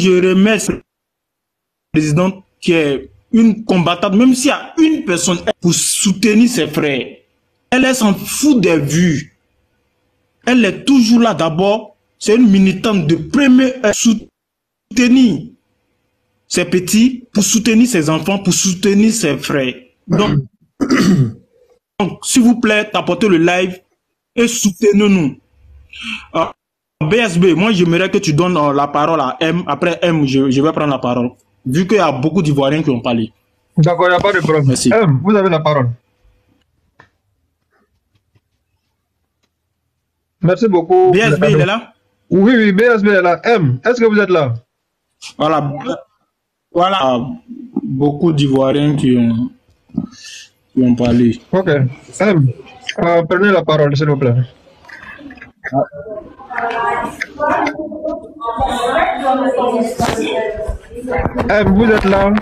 je remercie le président qui est une combattante, même s'il y a une personne pour soutenir ses frères, elle s'en fout des vues. Elle est toujours là d'abord. C'est une militante de premier soutenir ses petits, pour soutenir ses enfants, pour soutenir ses frères. Donc, donc s'il vous plaît, tapotez le live et soutenez-nous. BSB, moi j'aimerais que tu donnes euh, la parole à M. Après M, je, je vais prendre la parole. Vu qu'il y a beaucoup d'Ivoiriens qui ont parlé. D'accord, il n'y a pas de problème. Merci. M, vous avez la parole. Merci beaucoup. BSB, il est là? Oui, oui, BSB est là. M, est-ce que vous êtes là? Voilà. Voilà. Beaucoup d'Ivoiriens qui ont, qui ont parlé. Ok. M, euh, prenez la parole, s'il vous plaît. M, vous êtes là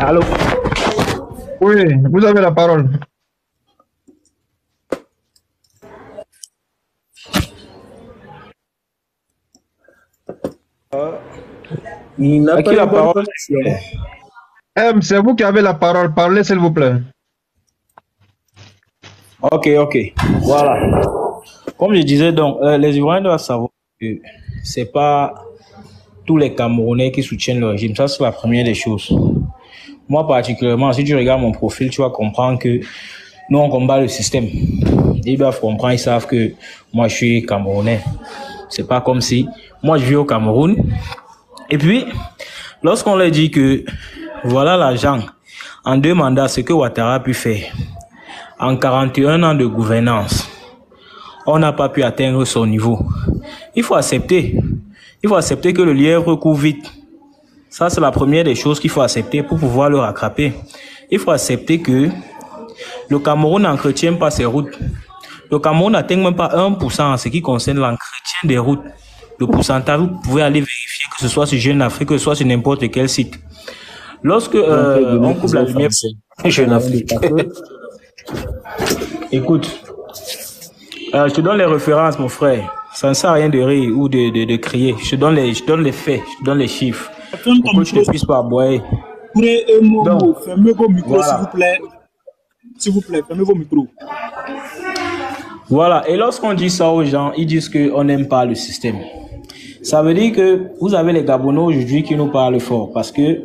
Allô Oui, vous avez la parole. Il n'a pas la parole. M, c'est vous qui avez la parole. Parlez, s'il vous plaît. Ok, ok. Voilà. Comme je disais, donc, euh, les Ivoiriens doivent savoir que c'est pas tous les Camerounais qui soutiennent le régime. Ça, c'est la première des choses. Moi, particulièrement, si tu regardes mon profil, tu vas comprendre que nous, on combat le système. Ils doivent comprendre, ils savent que moi, je suis Camerounais. C'est pas comme si moi, je vis au Cameroun. Et puis, lorsqu'on leur dit que voilà l'argent en deux mandats, ce que Ouattara a pu faire, en 41 ans de gouvernance, on n'a pas pu atteindre son niveau. Il faut accepter. Il faut accepter que le lièvre court vite. Ça, c'est la première des choses qu'il faut accepter pour pouvoir le rattraper. Il faut accepter que le Cameroun n'entretient pas ses routes. Le Cameroun n'atteint même pas 1% en ce qui concerne l'entretien des routes. Le pourcentage, vous pouvez aller vérifier que ce soit sur Jeune Afrique, que ce soit sur n'importe quel site. Lorsque euh, on coupe la lumière, Jeune Afrique. Écoute, euh, je te donne les références, mon frère. Ça ne sert à rien de rire ou de, de, de crier. Je te donne les, je te donne les faits, je te donne les chiffres. Pour que tu ne micro, puisses pas aboyer. Donc, Fermez vos micros, voilà. s'il vous plaît. S'il vous plaît, fermez vos micros. Voilà. Et lorsqu'on dit ça aux gens, ils disent qu'on n'aime pas le système. Ça veut dire que vous avez les Gabonais aujourd'hui qui nous parlent fort parce que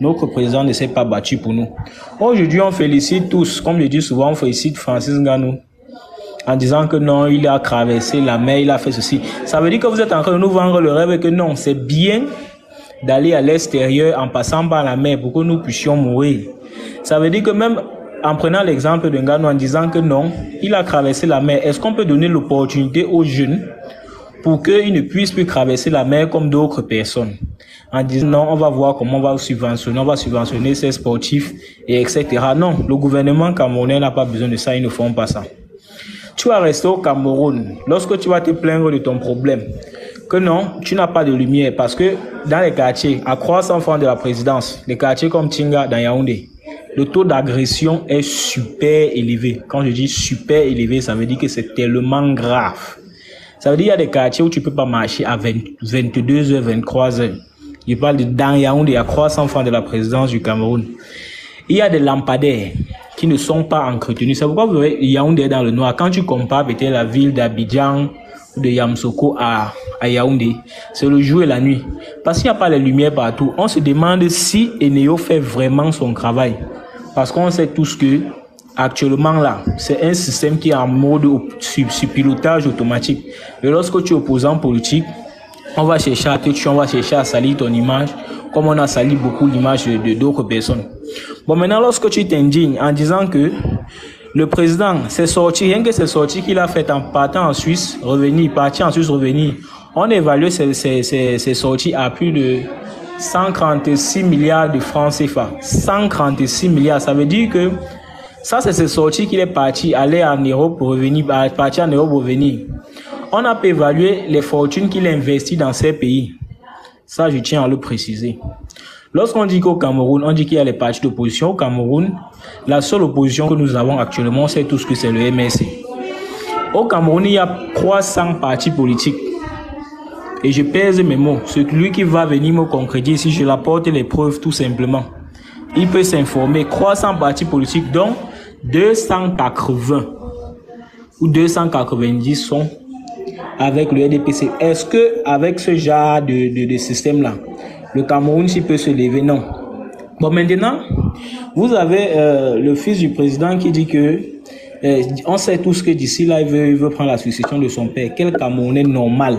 notre président ne s'est pas battu pour nous. Aujourd'hui, on félicite tous, comme je dis souvent, on félicite Francis Nganou en disant que non, il a traversé la mer, il a fait ceci. Ça veut dire que vous êtes en train de nous vendre le rêve et que non, c'est bien d'aller à l'extérieur en passant par la mer pour que nous puissions mourir. Ça veut dire que même en prenant l'exemple de Nganou en disant que non, il a traversé la mer, est-ce qu'on peut donner l'opportunité aux jeunes pour qu'ils ne puissent plus traverser la mer comme d'autres personnes. En disant non, on va voir comment on va subventionner, on va subventionner ces sportifs, et etc. Non, le gouvernement camerounais n'a pas besoin de ça, ils ne font pas ça. Tu vas rester au Cameroun lorsque tu vas te plaindre de ton problème. Que non, tu n'as pas de lumière parce que dans les quartiers, à 300 francs de la présidence, les quartiers comme Tinga dans Yaoundé, le taux d'agression est super élevé. Quand je dis super élevé, ça veut dire que c'est tellement grave. Ça veut dire qu'il y a des quartiers où tu peux pas marcher à 20, 22h, 23h. Je parle de dans Yaoundé, à 300 francs de la présidence du Cameroun. Il y a des lampadaires qui ne sont pas entretenus. C'est pourquoi vous voyez Yaoundé dans le noir. Quand tu compares peut-être la ville d'Abidjan ou de Yamsoko à, à Yaoundé, c'est le jour et la nuit. Parce qu'il n'y a pas les lumières partout. On se demande si Eneo fait vraiment son travail. Parce qu'on sait tous que actuellement là, c'est un système qui est en mode sur, pilotage automatique. Et lorsque tu es opposant politique, on va chercher à te tuer, on va chercher à salir ton image, comme on a sali beaucoup l'image de d'autres personnes. Bon, maintenant, lorsque tu t'indignes en disant que le président s'est sorti, rien que c'est sorti qu'il a fait en partant en Suisse, revenir, partir en Suisse, revenir, on évalue ces, ces, ces, ces sorties à plus de 136 milliards de francs CFA. 136 milliards, ça veut dire que ça, c'est ses sorties qu'il est parti, aller en Europe, revenir, partir en Europe, revenir. On a pu évaluer les fortunes qu'il a investies dans ces pays. Ça, je tiens à le préciser. Lorsqu'on dit qu'au Cameroun, on dit qu'il y a les partis d'opposition au Cameroun, la seule opposition que nous avons actuellement, c'est tout ce que c'est le MSC. Au Cameroun, il y a 300 partis politiques. et je pèse mes mots. Celui qui va venir me concrétiser, si je l'apporte les preuves tout simplement, il peut s'informer. 300 partis politiques, dont 280 ou 290 sont avec le RDPC. Est-ce que avec ce genre de, de, système-là, le Cameroun s'y peut se lever? Non. Bon, maintenant, vous avez euh, le fils du président qui dit que euh, on sait tous que d'ici là, il veut, il veut prendre la succession de son père. Quel Camerounais normal?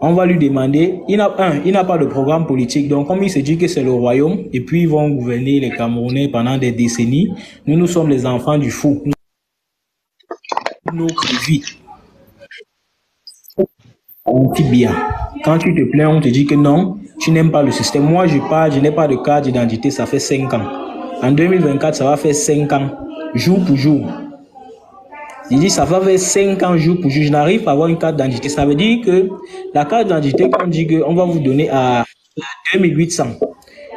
On va lui demander, il n'a un, il n'a pas de programme politique, donc comme il se dit que c'est le royaume, et puis ils vont gouverner les Camerounais pendant des décennies, nous, nous sommes les enfants du fou. Notre vie. On dit bien. Quand tu te plains, on te dit que non, tu n'aimes pas le système. Moi, je parle, je n'ai pas de carte d'identité, ça fait 5 ans. En 2024, ça va faire 5 ans, jour pour jour. Il dit, ça va faire 5 ans jour pour jour. Je n'arrive pas à avoir une carte d'identité. Ça veut dire que la carte d'identité, on dit qu'on va vous donner à 2800.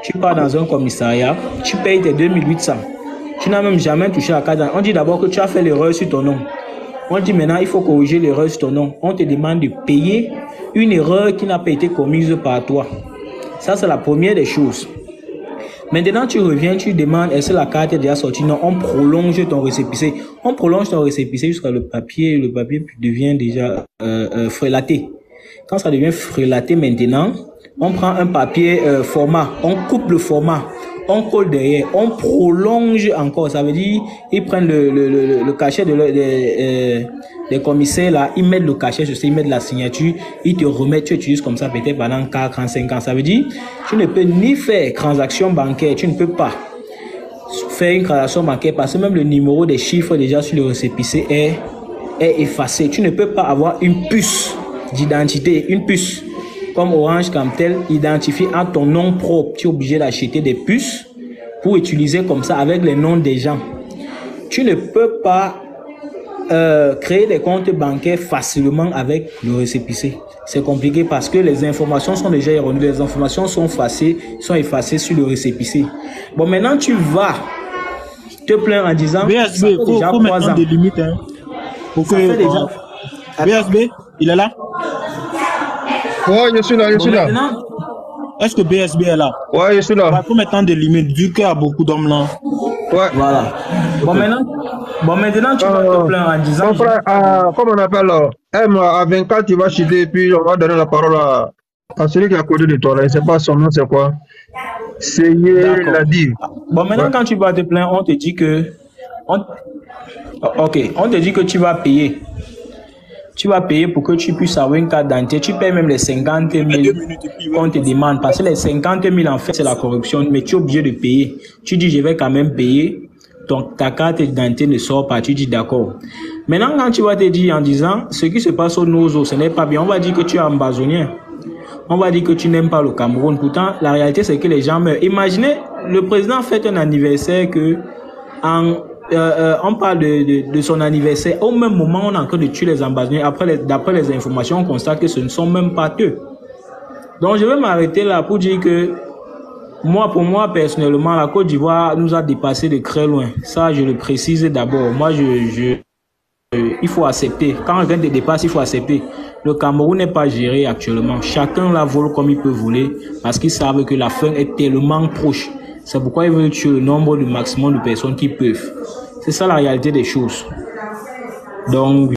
Tu pars dans un commissariat, tu payes tes 2800. Tu n'as même jamais touché la carte d'identité. On dit d'abord que tu as fait l'erreur sur ton nom. On dit maintenant, il faut corriger l'erreur sur ton nom. On te demande de payer une erreur qui n'a pas été commise par toi. Ça, c'est la première des choses. Maintenant, tu reviens, tu demandes, est-ce que la carte est déjà sortie? Non, on prolonge ton récépissé. On prolonge ton récépissé jusqu'à le papier, le papier devient déjà euh, euh, frélaté. Quand ça devient frélaté maintenant, on prend un papier euh, format, on coupe le format, on colle derrière, on prolonge encore. Ça veut dire, ils prennent le, le, le, le cachet de, de, les commissaires là, ils mettent le cachet sur ils mettent la signature, ils te remettent, tu utilises comme ça peut-être pendant 4 ans, 5 ans. Ça veut dire, tu ne peux ni faire transaction bancaire, tu ne peux pas faire une transaction bancaire parce que même le numéro des chiffres déjà sur le récépissé est, est effacé. Tu ne peux pas avoir une puce d'identité, une puce comme Orange comme tel, identifié à ton nom propre. Tu es obligé d'acheter des puces pour utiliser comme ça avec les noms des gens. Tu ne peux pas euh, créer des comptes bancaires facilement avec le récépissé. C'est compliqué parce que les informations sont déjà erronées, les informations sont effacées, sont effacées sur le récépissé. Bon, maintenant tu vas te plaindre en disant BSB, il faut, faut mettre des limites. Hein, pour que, déjà... BSB, il est là? Oui, je suis là, je suis là. Est-ce que BSB est là? Oui, je suis là. Il faut mettre des limites, vu qu'il y a beaucoup d'hommes là. Ouais. Voilà. Bon, maintenant, bon, maintenant tu vas te euh, plaindre en disant. Mon frère, euh, comment on appelle là M à 24, tu vas chuter, puis on va donner la parole à, à celui qui est à côté de toi. Là. Je ne sais pas son nom, c'est quoi C'est l'a dit. Bon, maintenant, quand tu vas te plaindre, on te dit que. On... Ok, on te dit que tu vas payer tu vas payer pour que tu puisses avoir une carte d'identité. Tu payes même les 50 000 qu'on te demande. Parce que les 50 000, en fait, c'est la corruption. Mais tu es obligé de payer. Tu dis, je vais quand même payer. Donc, ta carte d'identité ne sort pas. Tu dis, d'accord. Maintenant, quand tu vas te dire en disant, ce qui se passe au Nozo, ce n'est pas bien. On va dire que tu es ambazonien. On va dire que tu n'aimes pas le Cameroun. Pourtant, la réalité, c'est que les gens meurent. Imaginez, le président fait un anniversaire que en euh, euh, on parle de, de, son anniversaire. Au même moment, on est en train de tuer les ambassadeurs. Après, d'après les informations, on constate que ce ne sont même pas eux. Donc, je vais m'arrêter là pour dire que moi, pour moi, personnellement, la Côte d'Ivoire nous a dépassé de très loin. Ça, je le précise d'abord. Moi, je, il faut accepter. Quand quelqu'un te dépasse, il faut accepter. Le Cameroun n'est pas géré actuellement. Chacun la vole comme il peut voler parce qu'ils savent que la fin est tellement proche. C'est pourquoi ils veulent tuer le nombre du maximum de personnes qui peuvent. C'est ça la réalité des choses. Donc.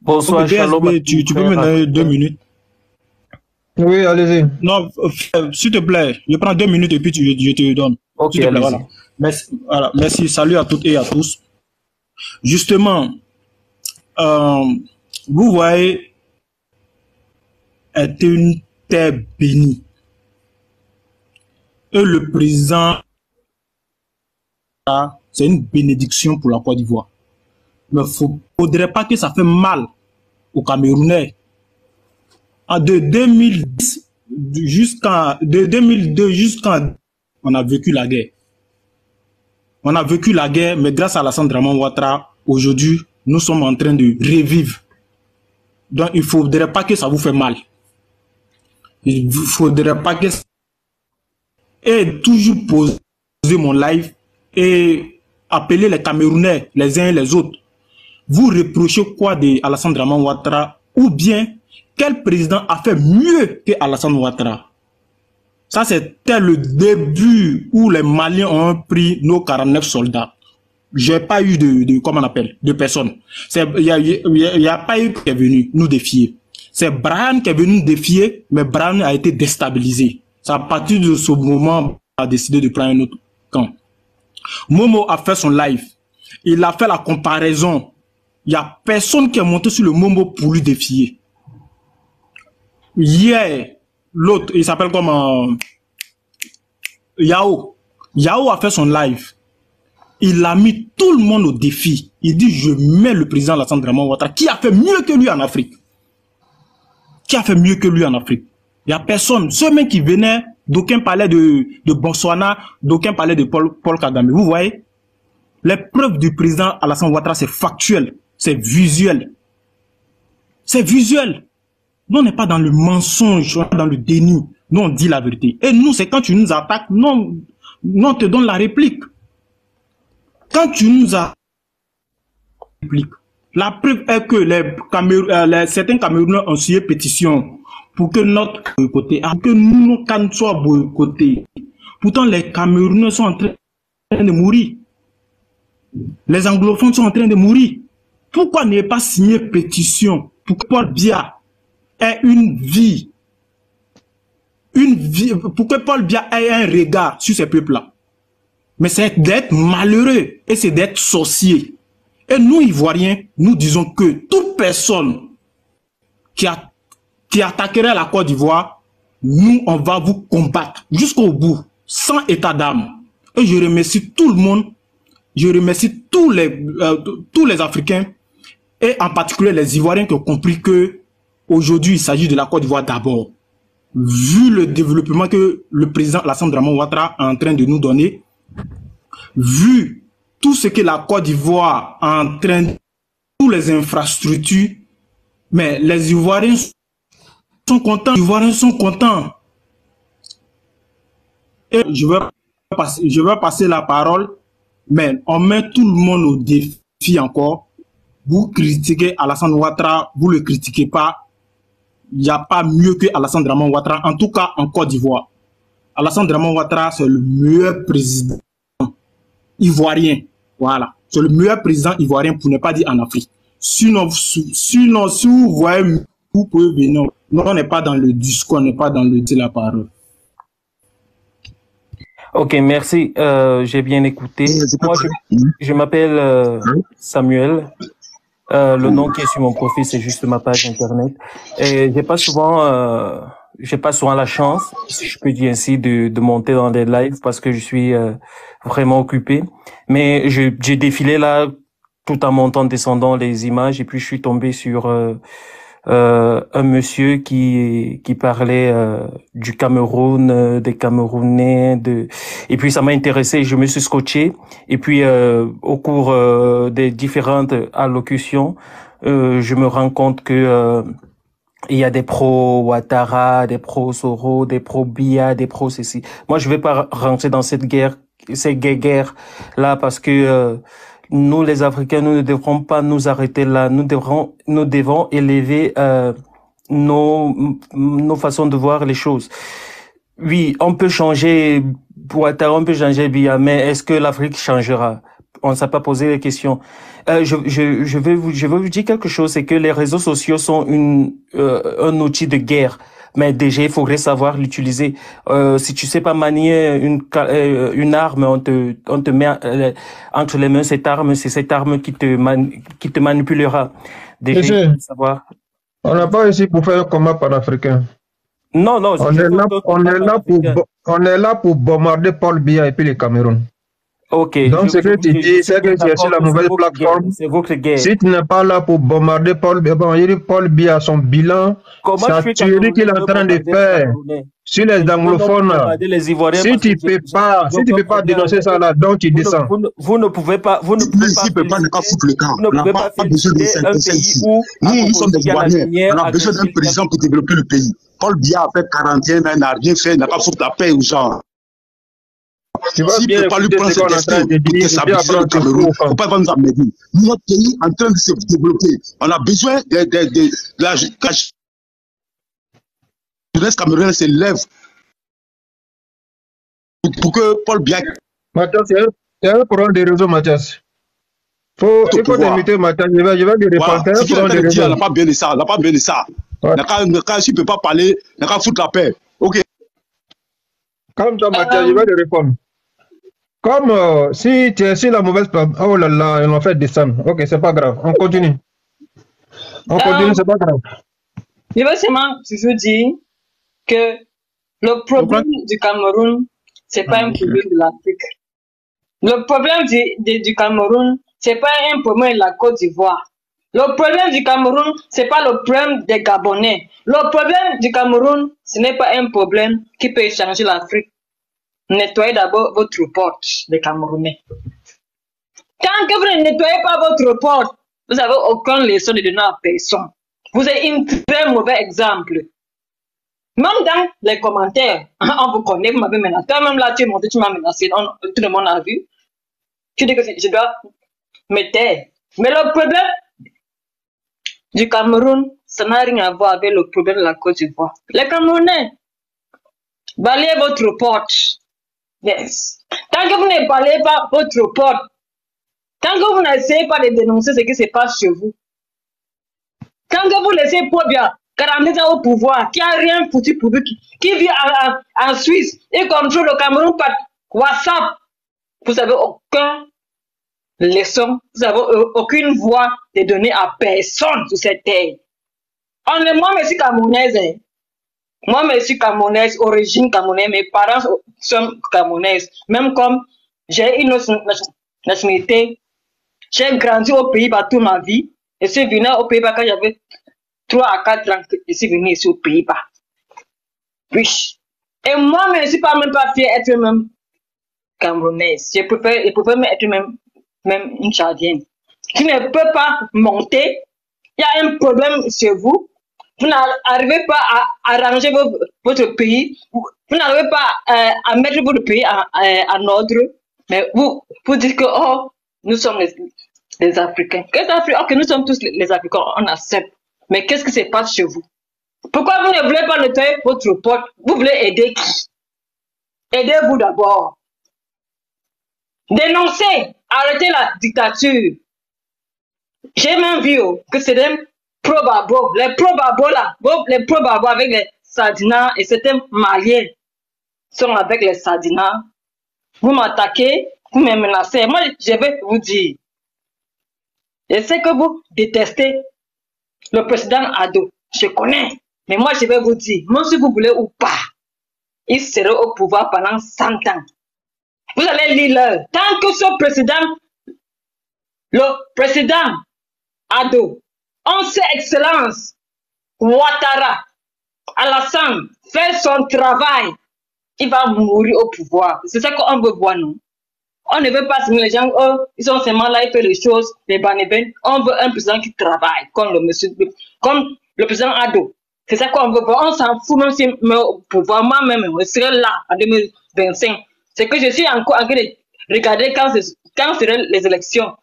Bonsoir, tu, peux me donner deux minutes Oui, allez-y. Non, euh, s'il te plaît, je prends deux minutes et puis tu, je te donne. Ok, voilà. Merci, voilà. Merci, salut à toutes et à tous. Justement, euh, vous voyez, est une terre bénie. Et le président c'est une bénédiction pour la Côte d'Ivoire. Mais il ne faudrait pas que ça fait mal aux Camerounais. De 2010 jusqu'en de 2002 jusqu'en on a vécu la guerre. On a vécu la guerre, mais grâce à la Draman Ouattara, aujourd'hui, nous sommes en train de revivre. Donc, il ne faudrait pas que ça vous fait mal. Il ne faudrait pas que... Et toujours poser mon live et appeler les Camerounais les uns et les autres. Vous reprochez quoi de Alassane Draman Ouattara Ou bien, quel président a fait mieux que Alassane Ouattara? Ça, c'était le début où les Maliens ont pris nos 49 soldats. J'ai pas eu de, de, comment on appelle, de personne. Il n'y a, y a, pas eu qui est venu nous défier. C'est Brian qui est venu nous défier, mais Brian a été déstabilisé. C'est à partir de ce moment a décidé de prendre un autre camp. Momo a fait son live. Il a fait la comparaison. Il n'y a personne qui est monté sur le Momo pour lui défier. Hier, l'autre, il s'appelle comment euh, Yao. Yao a fait son live. Il a mis tout le monde au défi. Il dit, je mets le président Alassane Draman Ouattara, qui a fait mieux que lui en Afrique. Qui a fait mieux que lui en Afrique? Il n'y a personne. Ceux mêmes qui venaient, d'aucun palais de, de Botswana, d'aucun palais de Paul, Paul Kagame. Vous voyez? Les preuves du président Alassane Ouattara, c'est factuel, c'est visuel. C'est visuel. Nous, on n'est pas dans le mensonge, dans le déni. Nous, on dit la vérité. Et nous, c'est quand tu nous attaques, non, non, on te donne la réplique. Quand tu nous as réplique, la preuve est que euh, les certains Camerounais ont signé pétition pour que notre côté, pour que nous, nos cannes soient. Pourtant, les Camerounais sont en train de mourir. Les anglophones sont en train de mourir. Pourquoi ne pas signer pétition pour que Paul Biya ait une vie, une vie, pour que Paul Biya ait un regard sur ces peuples-là Mais c'est d'être malheureux et c'est d'être sorcier. Et nous, Ivoiriens, nous disons que toute personne qui a qui attaquerait la Côte d'Ivoire, nous, on va vous combattre jusqu'au bout, sans état d'âme. Et je remercie tout le monde, je remercie tous les, euh, tous les Africains, et en particulier les Ivoiriens qui ont compris que aujourd'hui il s'agit de la Côte d'Ivoire d'abord. Vu le développement que le président Alassane Draman Ouattara est en train de nous donner, vu tout ce que la Côte d'Ivoire est en train de toutes les infrastructures, mais les Ivoiriens sont contents, les Ivoiriens sont contents. Et je vais, passer, je passer la parole, mais on met tout le monde au défi encore. Vous critiquez Alassane Ouattara, vous ne le critiquez pas. Il n'y a pas mieux que Alassane Draman Ouattara, en tout cas en Côte d'Ivoire. Alassane Draman Ouattara, c'est le meilleur président ivoirien. Voilà. C'est le meilleur président ivoirien pour ne pas dire en Afrique. Sinon, sinon si vous voyez, vous pouvez venir. Non, on n'est pas dans le discours, on n'est pas dans le de la parole. Ok, merci. Euh, J'ai bien écouté. Moi, je, je m'appelle euh, Samuel. Euh, le nom qui est sur mon profil, c'est juste ma page internet. Et j'ai pas souvent, euh, j'ai pas souvent la chance, si je peux dire ainsi, de, de monter dans des lives parce que je suis euh, vraiment occupé. Mais j'ai défilé là tout en montant, descendant les images et puis je suis tombé sur euh, euh, un monsieur qui qui parlait euh, du Cameroun, euh, des Camerounais, de et puis ça m'a intéressé, je me suis scotché et puis euh, au cours euh, des différentes allocutions, je me rends compte que il y a des pros Ouattara, des pros Soro, des pros Bia, des pros ceci. Moi, je vais pas rentrer dans cette guerre, cette guerre là parce que nous, les Africains, nous ne devrons pas nous arrêter là. Nous devrons, nous devons élever euh, nos, nos façons de voir les choses. Oui, on peut changer Ouattara, on peut changer Bia, mais est-ce que l'Afrique changera? On ne s'est pas posé la question. Euh, je, je, je, vais vous, je vais vous dire quelque chose, c'est que les réseaux sociaux sont une, euh, un outil de guerre mais déjà il faudrait savoir l'utiliser. Euh, si tu sais pas manier une euh, une arme, on te on te met euh, entre les mains cette arme, c'est cette arme qui te qui te manipulera. Déjà, il faut savoir. On n'a pas ici pour faire un combat panafricain. Non, non. On est, là, on, est là pour, on est là pour bombarder Paul Biya et puis le Cameroun. Ok. Donc, ce que tu dis, c'est que tu es sur la nouvelle plateforme. C'est votre guerre. Si tu n'es pas là pour bombarder Paul Biya, bon, il dit Paul Biya, son bilan, sa tuerie qu'il est en train de faire sur les anglophones. Si tu ne peux pas, si tu peux pas dénoncer ça là, donc tu descends. Vous ne pouvez pas, vous ne pouvez pas. peut pas ne pas foutre le camp. On n'a pas, pas besoin de s'intéresser ici. Nous, nous sommes des Ivoiriens. On a besoin d'un président pour développer le pays. Paul Biya a fait 41 ans, n'a rien fait, n'a pas foutu la paix aux gens. S'il ne peut pas lui prendre ses destins pour déstabiliser le Cameroun, il ne faut pas nous amener. Notre pays est en train de se développer. On a besoin de, de, de, de la jeunesse camerounaise se lève pour, pour que Paul Biya. Mathias, il y a un problème de réseau, Mathias. Faut, il faut t'inviter, Mathias. Je vais, je vais lui répondre. Voilà. Qu'il a dit, il n'a pas bien de ça. Il n'a pas bien de ça. Ouais. S'il ne peut pas parler, il n'a qu'à foutre la paix. Ok. Calme-toi, Mathias, euh... je vais lui répondre. Comme euh, si tu es sur la mauvaise oh là là, ils l'ont fait descendre. Ok, c'est pas grave. On continue. On continue, euh, c'est pas grave. Je veux seulement toujours dire que le problème du Cameroun, c'est pas un problème de l'Afrique. Le problème du, du, du Cameroun, c'est pas un problème de la Côte d'Ivoire. Le problème du Cameroun, c'est pas le problème des Gabonais. Le problème du Cameroun, ce n'est pas un problème qui peut changer l'Afrique. Nettoyez d'abord votre porte, les Camerounais. Tant que vous ne nettoyez pas votre porte, vous n'avez aucune leçon de donner à personne. Vous êtes un très mauvais exemple. Même dans les commentaires, on vous connaît, vous m'avez menacé. Toi-même là, tu tu m'as menacé. Tout le monde a vu. Tu dis que je dois me taire. Mais le problème du Cameroun, ça n'a rien à voir avec le problème de la Côte d'Ivoire. Les Camerounais, balayez votre porte. Tant que vous ne balayez pas votre porte, tant que vous n'essayez pas de dénoncer ce qui se passe chez vous, tant que vous laissez bien 40 ans au pouvoir, qui a rien foutu pour vous, qui, vit en, en, Suisse et contrôle le Cameroun par WhatsApp, vous n'avez aucun leçon, vous n'avez aucune voix de donner à personne sur cette terre. On est, moi, je suis camerounaise. Moi, je suis camerounaise, origine camerounaise. Mes parents sont camerounaises. Même comme j'ai une nationalité, j'ai grandi au Pays-Bas toute ma vie. Je suis venu au Pays-Bas quand j'avais 3 à 4 ans. Je suis venu ici au Pays-Bas. Et moi, je ne suis pas même pas fière d'être même camerounaise. Je préfère, préfère être même, même une chardienne. Tu ne peux pas monter. Il y a un problème chez vous vous n'arrivez pas à arranger votre pays, vous, n'arrivez pas euh, à mettre votre pays en, ordre, mais vous, vous dites que, oh, nous sommes les, Africains. Qu'est-ce que Ok, nous sommes tous les, les Africains, on accepte. Mais qu'est-ce qui se passe chez vous? Pourquoi vous ne voulez pas nettoyer votre porte? Vous voulez aider qui? Aidez-vous d'abord. Dénoncez, arrêtez la dictature. J'ai même vu oh, que c'est probabo, les probabo là, les probabo avec les sardinas et certains maliens sont avec les sardinas. Vous m'attaquez, vous me menacez. Moi, je vais vous dire. Je sais que vous détestez le président Ado. Je connais. Mais moi, je vais vous dire, même si vous voulez ou pas, il sera au pouvoir pendant 100 ans. Vous allez lire l'heure. Tant que ce président, le président Ado, en ses excellences, Ouattara, Alassane, fait son travail, il va mourir au pouvoir. C'est ça qu'on veut voir, nous. On ne veut pas que les gens, oh, ils sont seulement là, ils font les choses, les banébènes. On veut un président qui travaille, comme le monsieur, comme le président Ado. C'est ça qu'on veut voir. On s'en fout même si au pouvoir. Moi-même, je serai là en 2025. C'est que je suis encore en train de regarder quand, quand seront les élections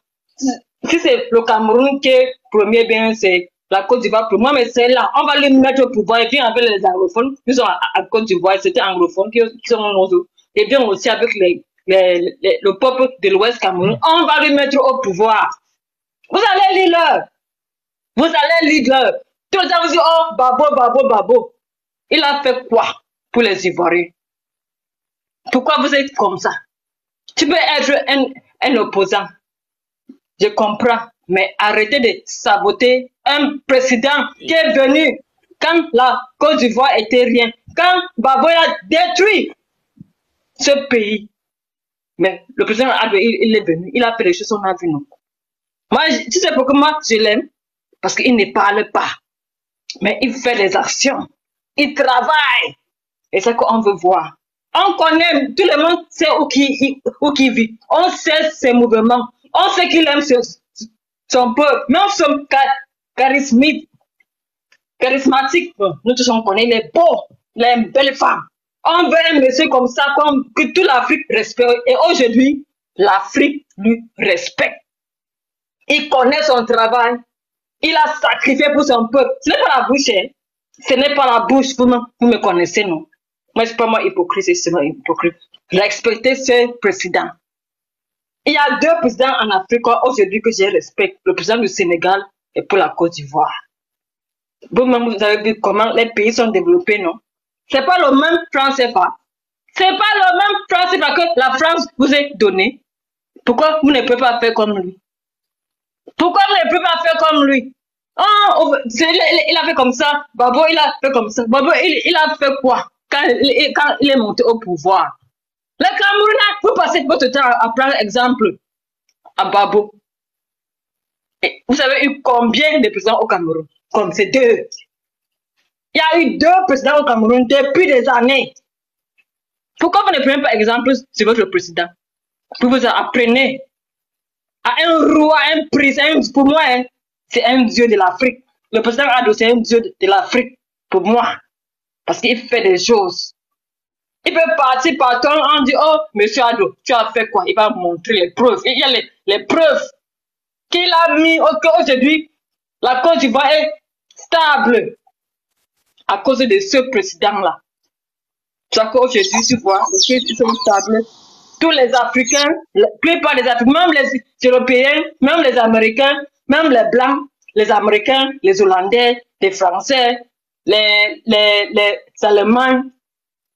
si c'est le Cameroun qui est premier, bien c'est la Côte d'Ivoire pour moi, mais c'est là, on va les mettre au pouvoir. Et puis avec les anglophones, nous sommes à, Côte d'Ivoire, c'était anglophones qui, sont nos Et bien aussi avec les, les, le peuple de l'Ouest Cameroun, on va les mettre au pouvoir. Vous allez lire leur. Vous allez lire leur. Tout le temps, vous dites, oh, babo, babo, babo. Il a fait quoi pour les Ivoiriens? Pourquoi vous êtes comme ça? Tu peux être un, un opposant je comprends, mais arrêtez de saboter un président qui est venu quand la Côte d'Ivoire était rien, quand Baboya a détruit ce pays. Mais le président il, est venu, il a fait les choses, on a vu nous. Moi, tu sais pourquoi moi je l'aime? Parce qu'il ne parle pas, mais il fait des actions, il travaille. Et c'est ce qu'on veut voir. On connaît, tout le monde sait où qui, où qui vit. On sait ses mouvements. On sait qu'il aime son, peuple, même son charismatique. charismatique. Nous tous on connaît, il est beau, il est une belle femme. On veut un monsieur comme ça, que toute l'Afrique respecte. Et aujourd'hui, l'Afrique lui respecte. Il connaît son travail. Il a sacrifié pour son peuple. Ce n'est pas la bouche, hein. Ce n'est pas la bouche. Vous me, vous me connaissez, non? Moi, je ne suis pas moi hypocrite, c'est moi hypocrite. Respectez ce président. Il y a deux présidents en Afrique aujourd'hui que je respecte. Le président du Sénégal et pour la Côte d'Ivoire. Vous-même, vous avez vu comment les pays sont développés, non? C'est pas le même franc CFA. C'est pas le même franc CFA que la France vous a donné. Pourquoi vous ne pouvez pas faire comme lui? Pourquoi vous ne pouvez pas faire comme lui? Oh, il, a fait comme ça. Babo, il a fait comme ça. Babo, il, a fait quoi? Quand, quand il est monté au pouvoir? Les Camerounais, vous passez votre temps à prendre exemple à Babo. vous savez eu combien de présidents au Cameroun? Comme c'est deux. Il y a eu deux présidents au Cameroun depuis des années. Pourquoi vous ne prenez pas exemple sur votre président? Vous vous apprenez à un roi, un président, pour moi, hein, c'est un dieu de l'Afrique. Le président Ado, c'est un dieu de l'Afrique, pour moi. Parce qu'il fait des choses. Il peut partir partout, on dit, oh, monsieur Ado, tu as fait quoi? Il va montrer les preuves. Il y a les, les preuves qu'il a mis aujourd'hui. La Côte d'Ivoire est stable à cause de ce président-là. C'est qu'aujourd'hui, tu vois, les choses sont stables. Tous les Africains, la plupart des Africains, même les Européens, même les Américains, même les Blancs, les Américains, les Hollandais, les Français, les, les, les Allemands,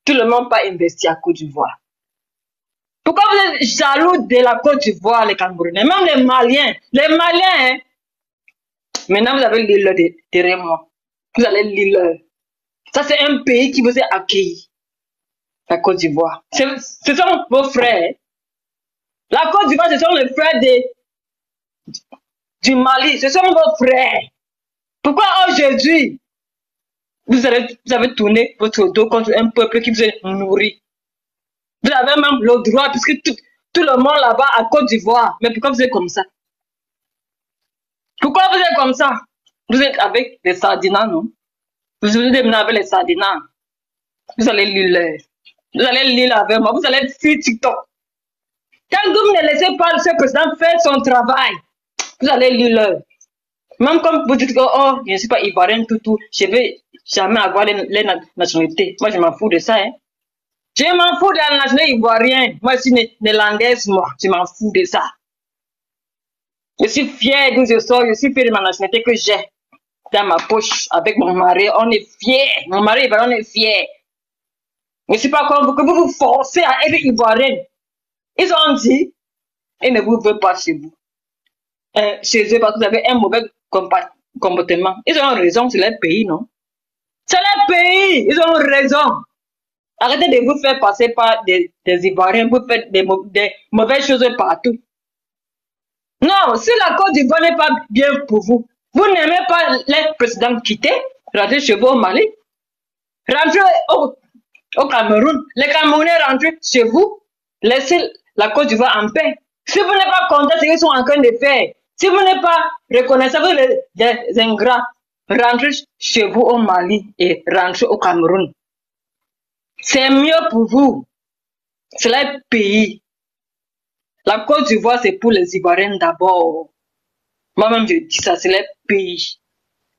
tout le monde pas investi à Côte d'Ivoire. Pourquoi vous êtes jaloux de la Côte d'Ivoire, les Camerounais, même les Maliens, les Maliens, hein? maintenant vous avez l'île derrière moi. Vous allez l'île. Ça, c'est un pays qui vous a accueilli, la Côte d'Ivoire. Ce sont vos frères. La Côte d'Ivoire, ce sont les frères de, du Mali. Ce sont vos frères. Pourquoi aujourd'hui, vous avez, vous avez tourné votre dos contre un peuple qui vous a nourri. Vous avez même le droit, puisque tout, le monde là-bas à Côte d'Ivoire. Mais pourquoi vous êtes comme ça? Pourquoi vous êtes comme ça? Vous êtes avec les sardinats, non? Vous êtes maintenant avec les sardinats. Vous allez lire, vous allez lire avec moi, vous allez fuir TikTok. Quand vous ne laissez pas ce président faire son travail, vous allez lire. Même comme vous dites que oh, je ne suis pas ivoirien, tout, tout, je vais jamais avoir les, nationalités. Moi, je m'en fous de ça. Hein. Je m'en fous de la nationalité ivoirienne. Moi, je suis néerlandaise, moi. Je m'en fous de ça. Je suis fier d'où je sors. Je suis fier de ma nationalité que j'ai dans ma poche avec mon mari. On est fier. Mon mari, on est fier. Je ne suis pas comme que vous vous forcez à être ivoirienne. Ils ont dit, ils ne vous veulent pas chez vous. Euh, chez eux, parce que vous avez un mauvais comportement. Ils ont raison, c'est leur pays, non? C'est pays. Ils ont raison. Arrêtez de vous faire passer par des, des Ivoiriens. Vous faites des, mauvaises choses partout. Non, si la Côte d'Ivoire n'est pas bien pour vous, vous n'aimez pas les présidents quitter, rentrer chez vous au Mali, rentrer au, Cameroun, les Camerounais rentrent chez vous, laissez la Côte d'Ivoire en paix. Si vous n'êtes pas content, ce qu'ils sont en train de faire, si vous n'êtes pas reconnaissable des ingrats, rentrer chez vous au Mali et rentrer au Cameroun. C'est mieux pour vous. C'est le pays. La Côte d'Ivoire, c'est pour les Ivoiriens d'abord. Moi-même, je dis ça, c'est le pays.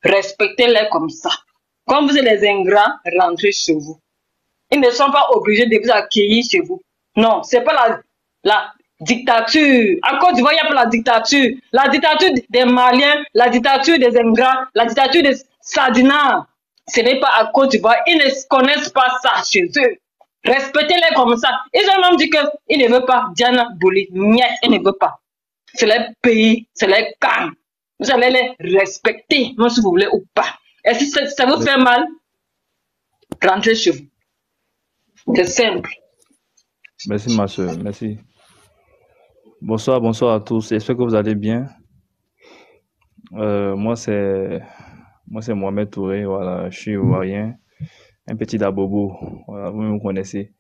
Respectez-les comme ça. Quand vous êtes les ingrats, rentrez chez vous. Ils ne sont pas obligés de vous accueillir chez vous. Non, c'est pas la, la, dictature. En Côte d'Ivoire, il y a pas la dictature. La dictature des Maliens, la dictature des Ingrats, la dictature des Sardinats. Ce n'est pas à Côte d'Ivoire. Ils ne connaissent pas ça chez eux. Respectez-les comme ça. Ils ont même dit qu'ils ne veulent pas Diana Bouli. Niet, ils ne veulent pas. C'est leur pays, c'est leur camp. Vous allez les respecter, même si vous voulez ou pas. Et si ça, vous fait mal, rentrez chez vous. C'est simple. Merci, ma soeur. Merci. Bonsoir, bonsoir à tous. J'espère que vous allez bien. Euh, moi, c'est moi, c'est Mohamed Touré. Voilà, je suis ivoirien, un petit dabobo. Voilà, vous me connaissez.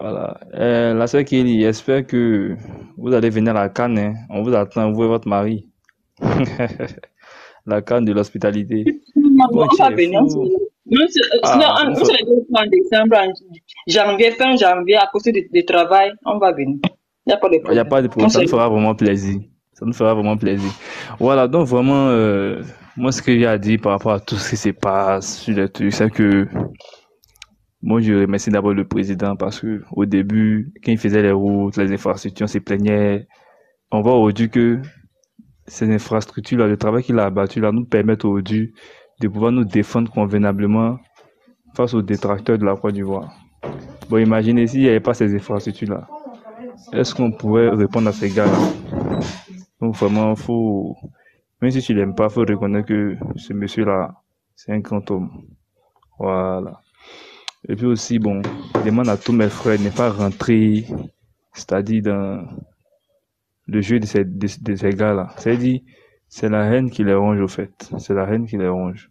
Voilà. Euh, la soeur Kelly, j'espère que vous allez venir à la Cannes. Hein. On vous attend, vous et votre mari. la Cannes de l'hospitalité. Nous, ah, nous, en décembre, en janvier, fin janvier, à cause du, travail, on va venir. Il n'y a pas de problème. Il n'y a pas de problème. Ça nous fera vraiment plaisir. Ça nous fera vraiment plaisir. Voilà, donc vraiment, euh, moi, ce que j'ai à dire par rapport à tout ce qui se passe sur les trucs, c'est que moi, je remercie d'abord le président parce que au début, quand il faisait les routes, les infrastructures, on se plaignait. On voit aujourd'hui que ces infrastructures-là, le travail qu'il a abattu là, nous permettent aujourd'hui de pouvoir nous défendre convenablement face aux détracteurs de la Côte d'Ivoire. Bon, imaginez s'il n'y avait pas ces infrastructures-là. Est-ce qu'on pourrait répondre à ces gars-là? Donc vraiment, faut, même si tu l'aimes pas, faut reconnaître que ce monsieur-là, c'est un grand homme. Voilà. Et puis aussi, bon, je demande à tous mes frères de ne pas rentrer, c'est-à-dire dans le jeu de ces, gars-là. C'est-à-dire, c'est la haine qui les ronge, au fait. C'est la haine qui les ronge.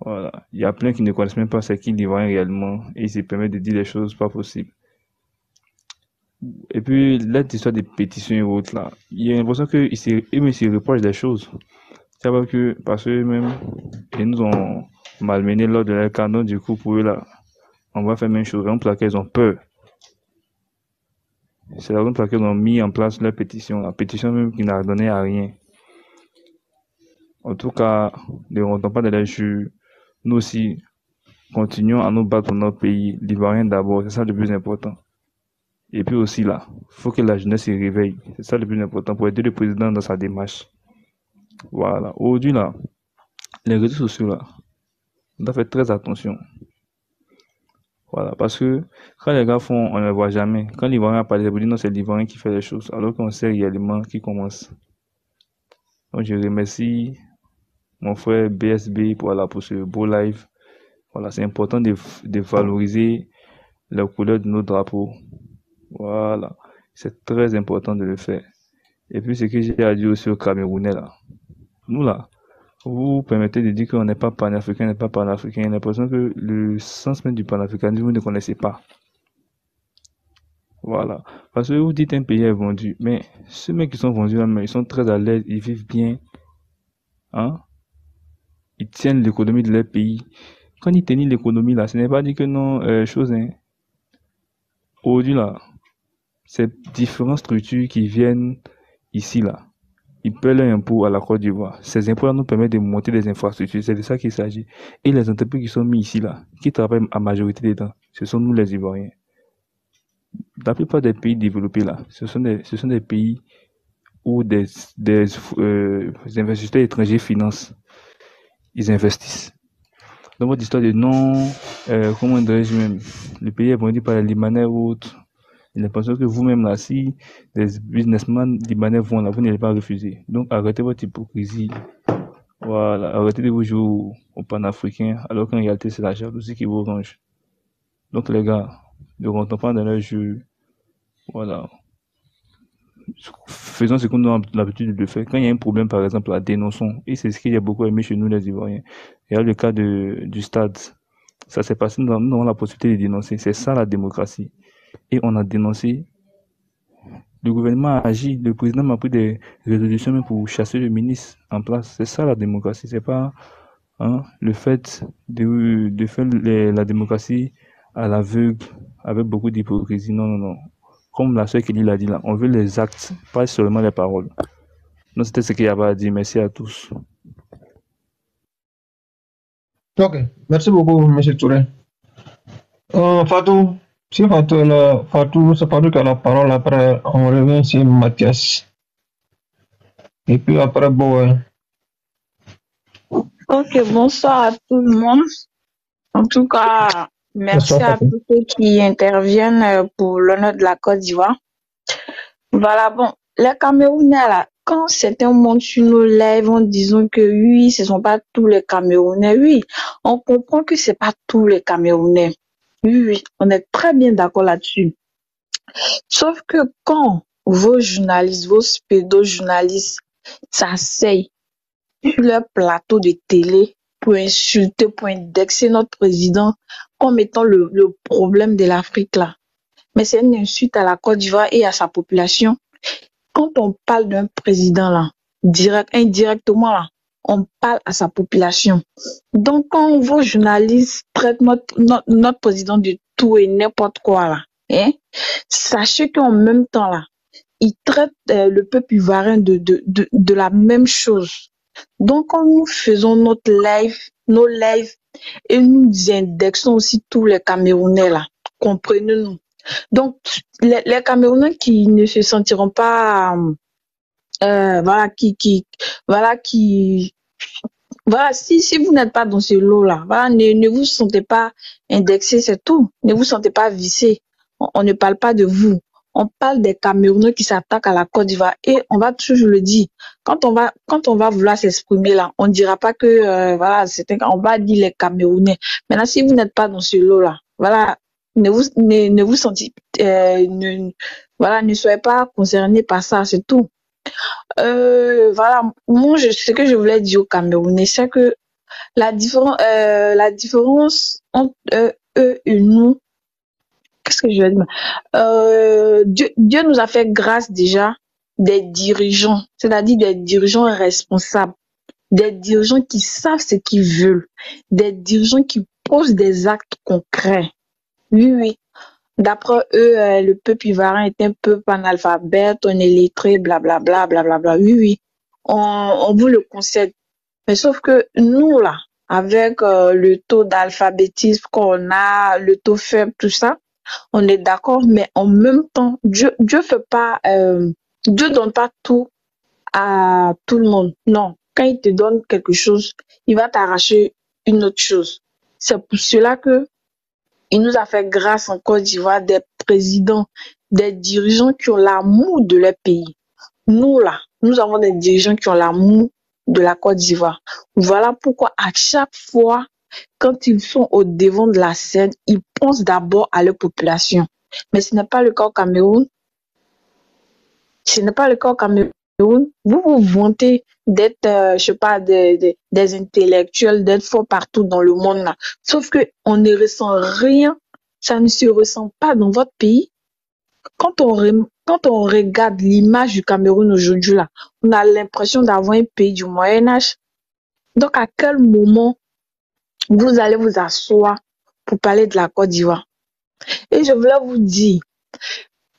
Voilà. Il y a plein qui ne connaissent même pas ce qu'ils disent réellement et ils se permettent de dire des choses pas possibles. Et puis, là, l'histoire des pétitions et autres, là, il y a l'impression qu'ils se, reprochent des choses. C'est vrai que, parce qu'eux-mêmes, ils nous ont malmenés lors de leur canon, du coup, pour eux, là, on va faire la même chose, raison pour ils ont peur. C'est la raison pour laquelle ils ont mis en place leur pétition, la pétition même qui n'a donné à rien. En tout cas, ne rentrons pas dans les jeux. Nous aussi, continuons à nous battre pour notre pays, l'Ivoirien d'abord, c'est ça le plus important. Et puis aussi là, il faut que la jeunesse se réveille. C'est ça le plus important pour aider le président dans sa démarche. Voilà. Aujourd'hui là, les réseaux sociaux là, on doit faire très attention. Voilà, parce que quand les gars font, on ne les voit jamais. Quand l'Ivoirien parle, vous dire non, c'est l'Ivoirien qui fait les choses, alors qu'on sait réellement qui commence. Donc je remercie mon frère BSB pour, ce beau live. Voilà, c'est important de, de valoriser la couleur de nos drapeaux. Voilà, c'est très important de le faire. Et puis ce que j'ai à dire aussi aux Camerounais là. Nous là, vous permettez de dire qu'on n'est pas panafricain, n'est pas panafricain. J'ai l'impression que le sens même du panafricanisme, vous ne connaissez pas. Voilà. Parce que vous dites un pays est vendu, mais ceux mecs qui sont vendus là, ils sont très à l'aise, ils vivent bien. Hein? Ils tiennent l'économie de leur pays. Quand ils tiennent l'économie là, ce n'est pas dit que non, euh, chose, hein. Aujourd'hui là, ces différentes structures qui viennent ici là, ils paient leurs impôts à la Côte d'Ivoire. Ces impôts-là nous permettent de monter des infrastructures. C'est de ça qu'il s'agit. Et les entreprises qui sont mises ici, là, qui travaillent à majorité dedans, ce sont nous les Ivoiriens. La plupart des pays développés, là, ce sont des, ce sont des pays où des, des, euh, investisseurs étrangers financent. Ils investissent. Dans votre histoire de non, euh, comment dirais-je même, le pays est vendu par les Libanais ou autres, j'ai l'impression que vous-même là, si des businessmen libanais vont là, vous n'allez pas refuser. Donc arrêtez votre hypocrisie. Voilà, arrêtez de vous jouer au panafricain, alors qu'en réalité c'est la jalousie qui vous range. Donc les gars, ne rentrons pas dans le jeu. Voilà. Faisons ce qu'on a l'habitude de faire. Quand il y a un problème, par exemple, la dénonçons. Et c'est ce qu'il y a beaucoup aimé chez nous, les Ivoiriens. Il y a le cas du stade. Ça s'est passé, nous avons la possibilité de dénoncer. C'est ça la démocratie et on a dénoncé. Le gouvernement a agi, le président a pris des résolutions pour chasser le ministre en place. C'est ça la démocratie, c'est pas hein, le fait de, de faire la démocratie à l'aveugle avec beaucoup d'hypocrisie. Non, non, non. Comme la soeur Kelly l'a dit là, on veut les actes, pas seulement les paroles. Non, c'était ce qu'il y avait à dire. Merci à tous. Ok, merci beaucoup, M. Touré. Euh, Fatou, si Fatou, Fatou, c'est Fatou qui a la parole, après on revient sur Mathias. Et puis après, bon, Ok, bonsoir à tout le monde. En tout cas, merci à tous ceux qui interviennent euh, pour l'honneur de la Côte d'Ivoire. Voilà, bon, les Camerounais, là, quand certains montent sur nos lives en disant que oui, ce ne sont pas tous les Camerounais, oui, on comprend que ce n'est pas tous les Camerounais. Oui, oui, on est très bien d'accord là-dessus. Sauf que quand vos journalistes, vos spédo-journalistes s'asseyent sur leur plateau de télé pour insulter, pour indexer notre président comme étant le, problème de l'Afrique là. Mais c'est une insulte à la Côte d'Ivoire et à sa population. Quand on parle d'un président là, direct, indirectement là, on parle à sa population. Donc, quand vos journalistes traitent notre, notre, président de tout et n'importe quoi, là, hein, sachez qu'en même temps, là, ils traitent euh, le peuple ivoirien de, de, de, de la même chose. Donc, quand nous faisons notre live, nos lives, et nous indexons aussi tous les Camerounais, là, comprenez-nous. Donc, les, les, Camerounais qui ne se sentiront pas, euh, voilà, qui, qui, voilà, qui, voilà, si, vous n'êtes pas dans ce lot-là, voilà, ne, vous sentez pas indexé, c'est tout. Ne vous sentez pas vissé. On, ne parle pas de vous. On parle des Camerounais qui s'attaquent à la Côte d'Ivoire et on va toujours le dire. Quand on va, vouloir s'exprimer là, on ne dira pas que, euh, voilà, c'est on va dire les Camerounais. Maintenant, si vous n'êtes pas dans ce lot-là, voilà, ne vous, sentez, euh, voilà, ne soyez pas concerné par ça, c'est tout. Euh, voilà, moi, je, ce que je voulais dire aux Camerounais, c'est que la, différence, euh, différence entre euh, eux et nous, qu'est-ce que je vais dire? Dieu, Dieu nous a fait grâce déjà des dirigeants, c'est-à-dire des dirigeants responsables, des dirigeants qui savent ce qu'ils veulent, des dirigeants qui posent des actes concrets. Oui, oui. D'après eux, euh, le peuple ivoirien est un peuple analphabète, on est lettré, blablabla, blablabla. Oui, oui, on, on vous le concède. Mais sauf que nous, là, avec euh, le taux d'alphabétisme qu'on a, le taux faible, tout ça, on est d'accord, mais en même temps, Dieu, Dieu fait pas, euh, donne pas tout à tout le monde. Non, quand il te donne quelque chose, il va t'arracher une autre chose. C'est pour cela que il nous a fait grâce en Côte d'Ivoire des présidents, des dirigeants qui ont l'amour de leur pays. Nous, là, nous avons des dirigeants qui ont l'amour de la Côte d'Ivoire. Voilà pourquoi à chaque fois, quand ils sont au devant de la scène, ils pensent d'abord à leur population. Mais ce n'est pas le cas au Cameroun. Ce n'est pas le cas au Cameroun vous vous vantez d'être, euh, je sais pas, des, intellectuels, d'être fort partout dans le monde là. Sauf que on ne ressent rien, ça ne se ressent pas dans votre pays. Quand on, quand on regarde l'image du Cameroun aujourd'hui là, on a l'impression d'avoir un pays du Moyen Âge. Donc à quel moment vous allez vous asseoir pour parler de la Côte d'Ivoire? Et je voulais vous dire,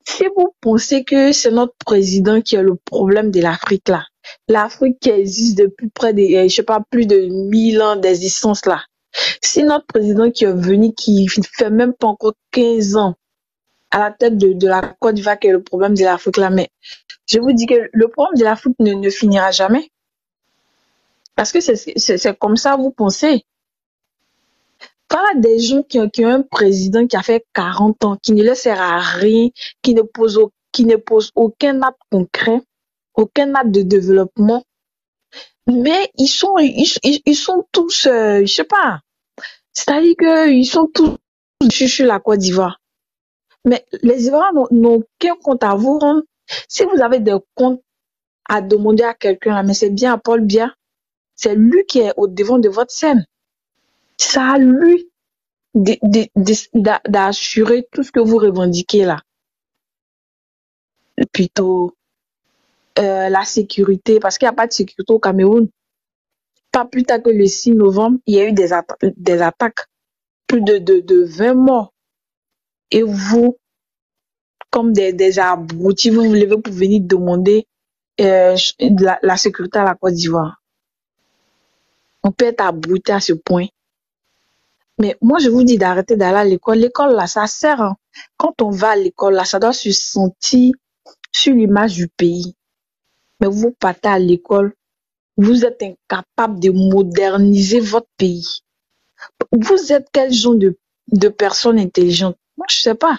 si vous pensez que c'est notre président qui a le problème de l'Afrique là, l'Afrique qui existe depuis près de, euh, je sais pas, plus de 1000 ans d'existence là, si notre président qui est venu, qui fait même pas encore 15 ans à la tête de, de la Côte d'Ivoire qui est le problème de l'Afrique là, mais je vous dis que le problème de l'Afrique ne, ne finira jamais. Parce que c'est comme ça, vous pensez. Voilà des gens qui ont, qui ont un président qui a fait 40 ans, qui ne le sert à rien, qui ne pose, qui ne pose aucun acte concret, aucun acte de développement. Mais ils sont, ils, ils sont tous, euh, je sais pas. C'est-à-dire qu'ils sont tous sur la Côte d'Ivoire. Mais les Ivoiriens n'ont aucun compte à vous rendre. Si vous avez des comptes à demander à quelqu'un, mais c'est bien à Paul Bia, c'est lui qui est au devant de votre scène. C'est à lui d'assurer tout ce que vous revendiquez là. Plutôt euh, la sécurité, parce qu'il n'y a pas de sécurité au Cameroun. Pas plus tard que le 6 novembre, il y a eu des, attaques. Plus de, de, de 20 morts. Et vous, comme des, des abrutis, vous vous levez pour venir demander euh, la, la sécurité à la Côte d'Ivoire. On peut être abruti à ce point. Mais moi, je vous dis d'arrêter d'aller à l'école. L'école, là, ça sert. Hein. Quand on va à l'école, là, ça doit se sentir sur l'image du pays. Mais vous partez à l'école, vous êtes incapable de moderniser votre pays. Vous êtes quel genre de, de personnes intelligentes Moi, je sais pas.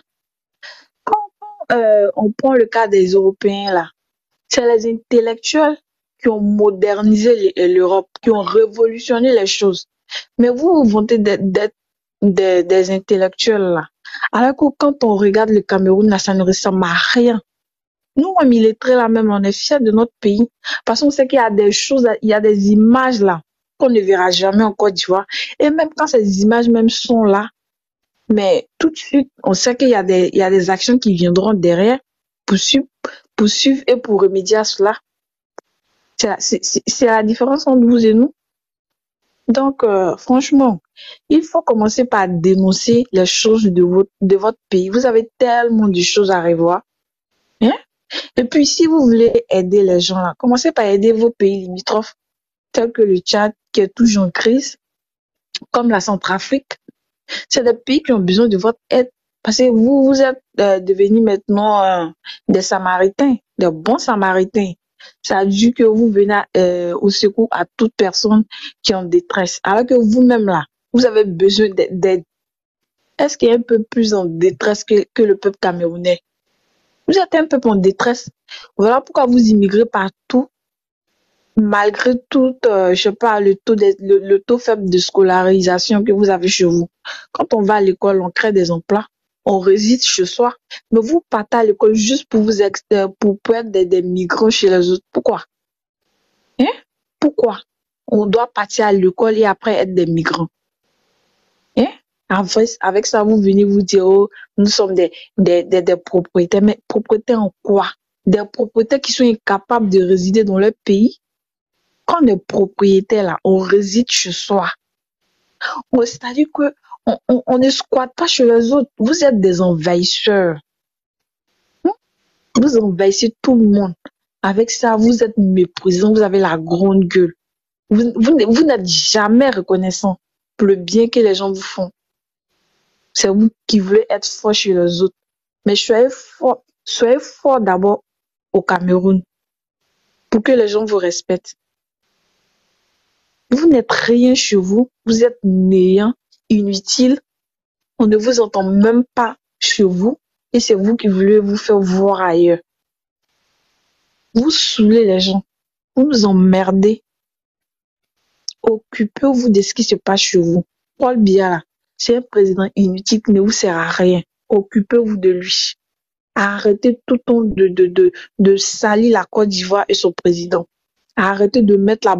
Quand euh, on prend le cas des Européens, là, c'est les intellectuels qui ont modernisé l'Europe, qui ont révolutionné les choses. Mais vous, vous vantez d'être des, intellectuels là. Alors que quand on regarde le Cameroun, là, ça ne ressemble à rien. Nous, on très là même, on est fiers de notre pays. Parce qu'on sait qu'il y a des choses, il y a des images là qu'on ne verra jamais en Côte d'Ivoire. Et même quand ces images même sont là, mais tout de suite, on sait qu'il y a des, actions qui viendront derrière pour suivre et pour remédier à cela. C'est la, différence entre vous et nous. Donc, euh, franchement, il faut commencer par dénoncer les choses de votre, pays. Vous avez tellement de choses à revoir. Hein? Et puis, si vous voulez aider les gens là, commencez par aider vos pays limitrophes, tels que le Tchad, qui est toujours en crise, comme la Centrafrique. C'est des pays qui ont besoin de votre aide. Parce que vous, vous êtes euh, devenus maintenant euh, des Samaritains, des bons Samaritains. Ça dû que vous venez euh, au secours à toute personne qui est en détresse. Alors que vous-même là, vous avez besoin d'aide. Est-ce qu'il a un peu plus en détresse que, le peuple camerounais? Vous êtes un peu en détresse. Voilà pourquoi vous immigrez partout malgré tout, euh, je pas, le taux, le, taux faible de scolarisation que vous avez chez vous. Quand on va à l'école, on crée des emplois, on réside chez soi. Mais vous partez à l'école juste pour vous euh, pour, être des, migrants chez les autres. Pourquoi? Hein? Pourquoi? On doit partir à l'école et après être des migrants. Hein? Avec, ça, vous venez vous dire, oh, nous sommes des, des, des, propriétaires. Mais propriétaires en quoi? Des propriétaires qui sont incapables de résider dans leur pays? Quand on est là, on réside chez soi. C'est-à-dire que on, ne squatte pas chez les autres. Vous êtes des envahisseurs. Hmm? Vous envahissez tout le monde. Avec ça, vous êtes méprisant, vous avez la grande gueule. Vous, vous, n'êtes jamais reconnaissant pour le bien que les gens vous font. C'est vous qui voulez être fort chez les autres. Mais soyez fort, soyez fort d'abord au Cameroun pour que les gens vous respectent. Vous n'êtes rien chez vous, vous êtes néant, inutile, on ne vous entend même pas chez vous et c'est vous qui voulez vous faire voir ailleurs. Vous saoulez les gens, vous nous emmerdez. Occupez-vous de ce qui se passe chez vous. Paul Biya, c'est un président inutile qui ne vous sert à rien. Occupez-vous de lui. Arrêtez tout temps de, de, de, de salir la Côte d'Ivoire et son président. Arrêtez de mettre la,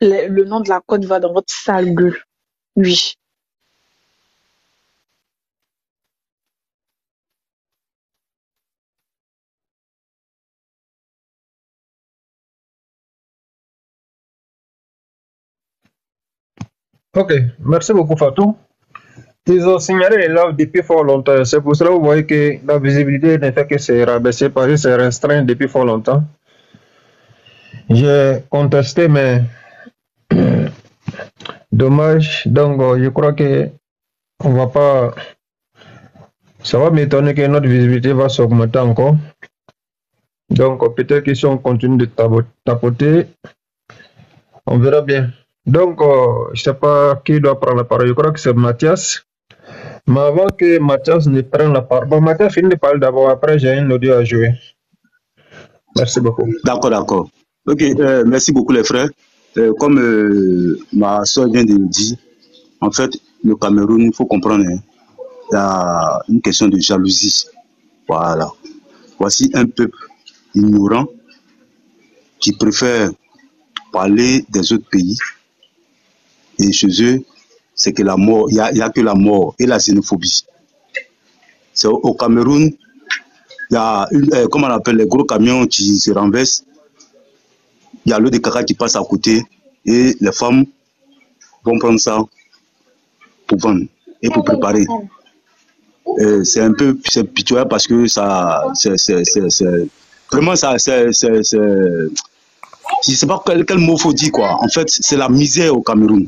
le, le nom de la Côte d'Ivoire dans votre sale gueule. Oui. Ok, merci beaucoup Fatou. Ils ont signalé les loves depuis fort longtemps. C'est pour cela que vous voyez que la visibilité ne fait que se rabaisser parce que c'est restreint depuis fort longtemps. J'ai contesté, mais dommage. Donc, je crois que on va pas. Ça va m'étonner que notre visibilité va s'augmenter encore. Donc, peut-être que si on continue de tapoter, on verra bien. Donc, euh, je ne sais pas qui doit prendre la parole. Je crois que c'est Mathias. Mais avant que Mathias ne prenne la parole, bon, Mathias finit de parler d'abord. Après, j'ai un audio à jouer. Merci beaucoup. D'accord, d'accord. Ok, euh, merci beaucoup les frères. Euh, comme ma soeur vient de le dire, en fait, le Cameroun, il faut comprendre, hein, il y a une question de jalousie. Voilà. Voici un peuple ignorant qui préfère parler des autres pays. Chez eux, c'est que la mort, il n'y a, a, que la mort et la xénophobie. C'est au, Cameroun, il y a, une, comment on appelle, les gros camions qui se renversent il y a l'eau de caca qui passe à côté et les femmes vont prendre ça pour vendre et pour préparer. C'est un peu pitoyable parce que ça, c'est vraiment ça, c'est, je sais pas quel, quel mot faut dire quoi. En fait, c'est la misère au Cameroun.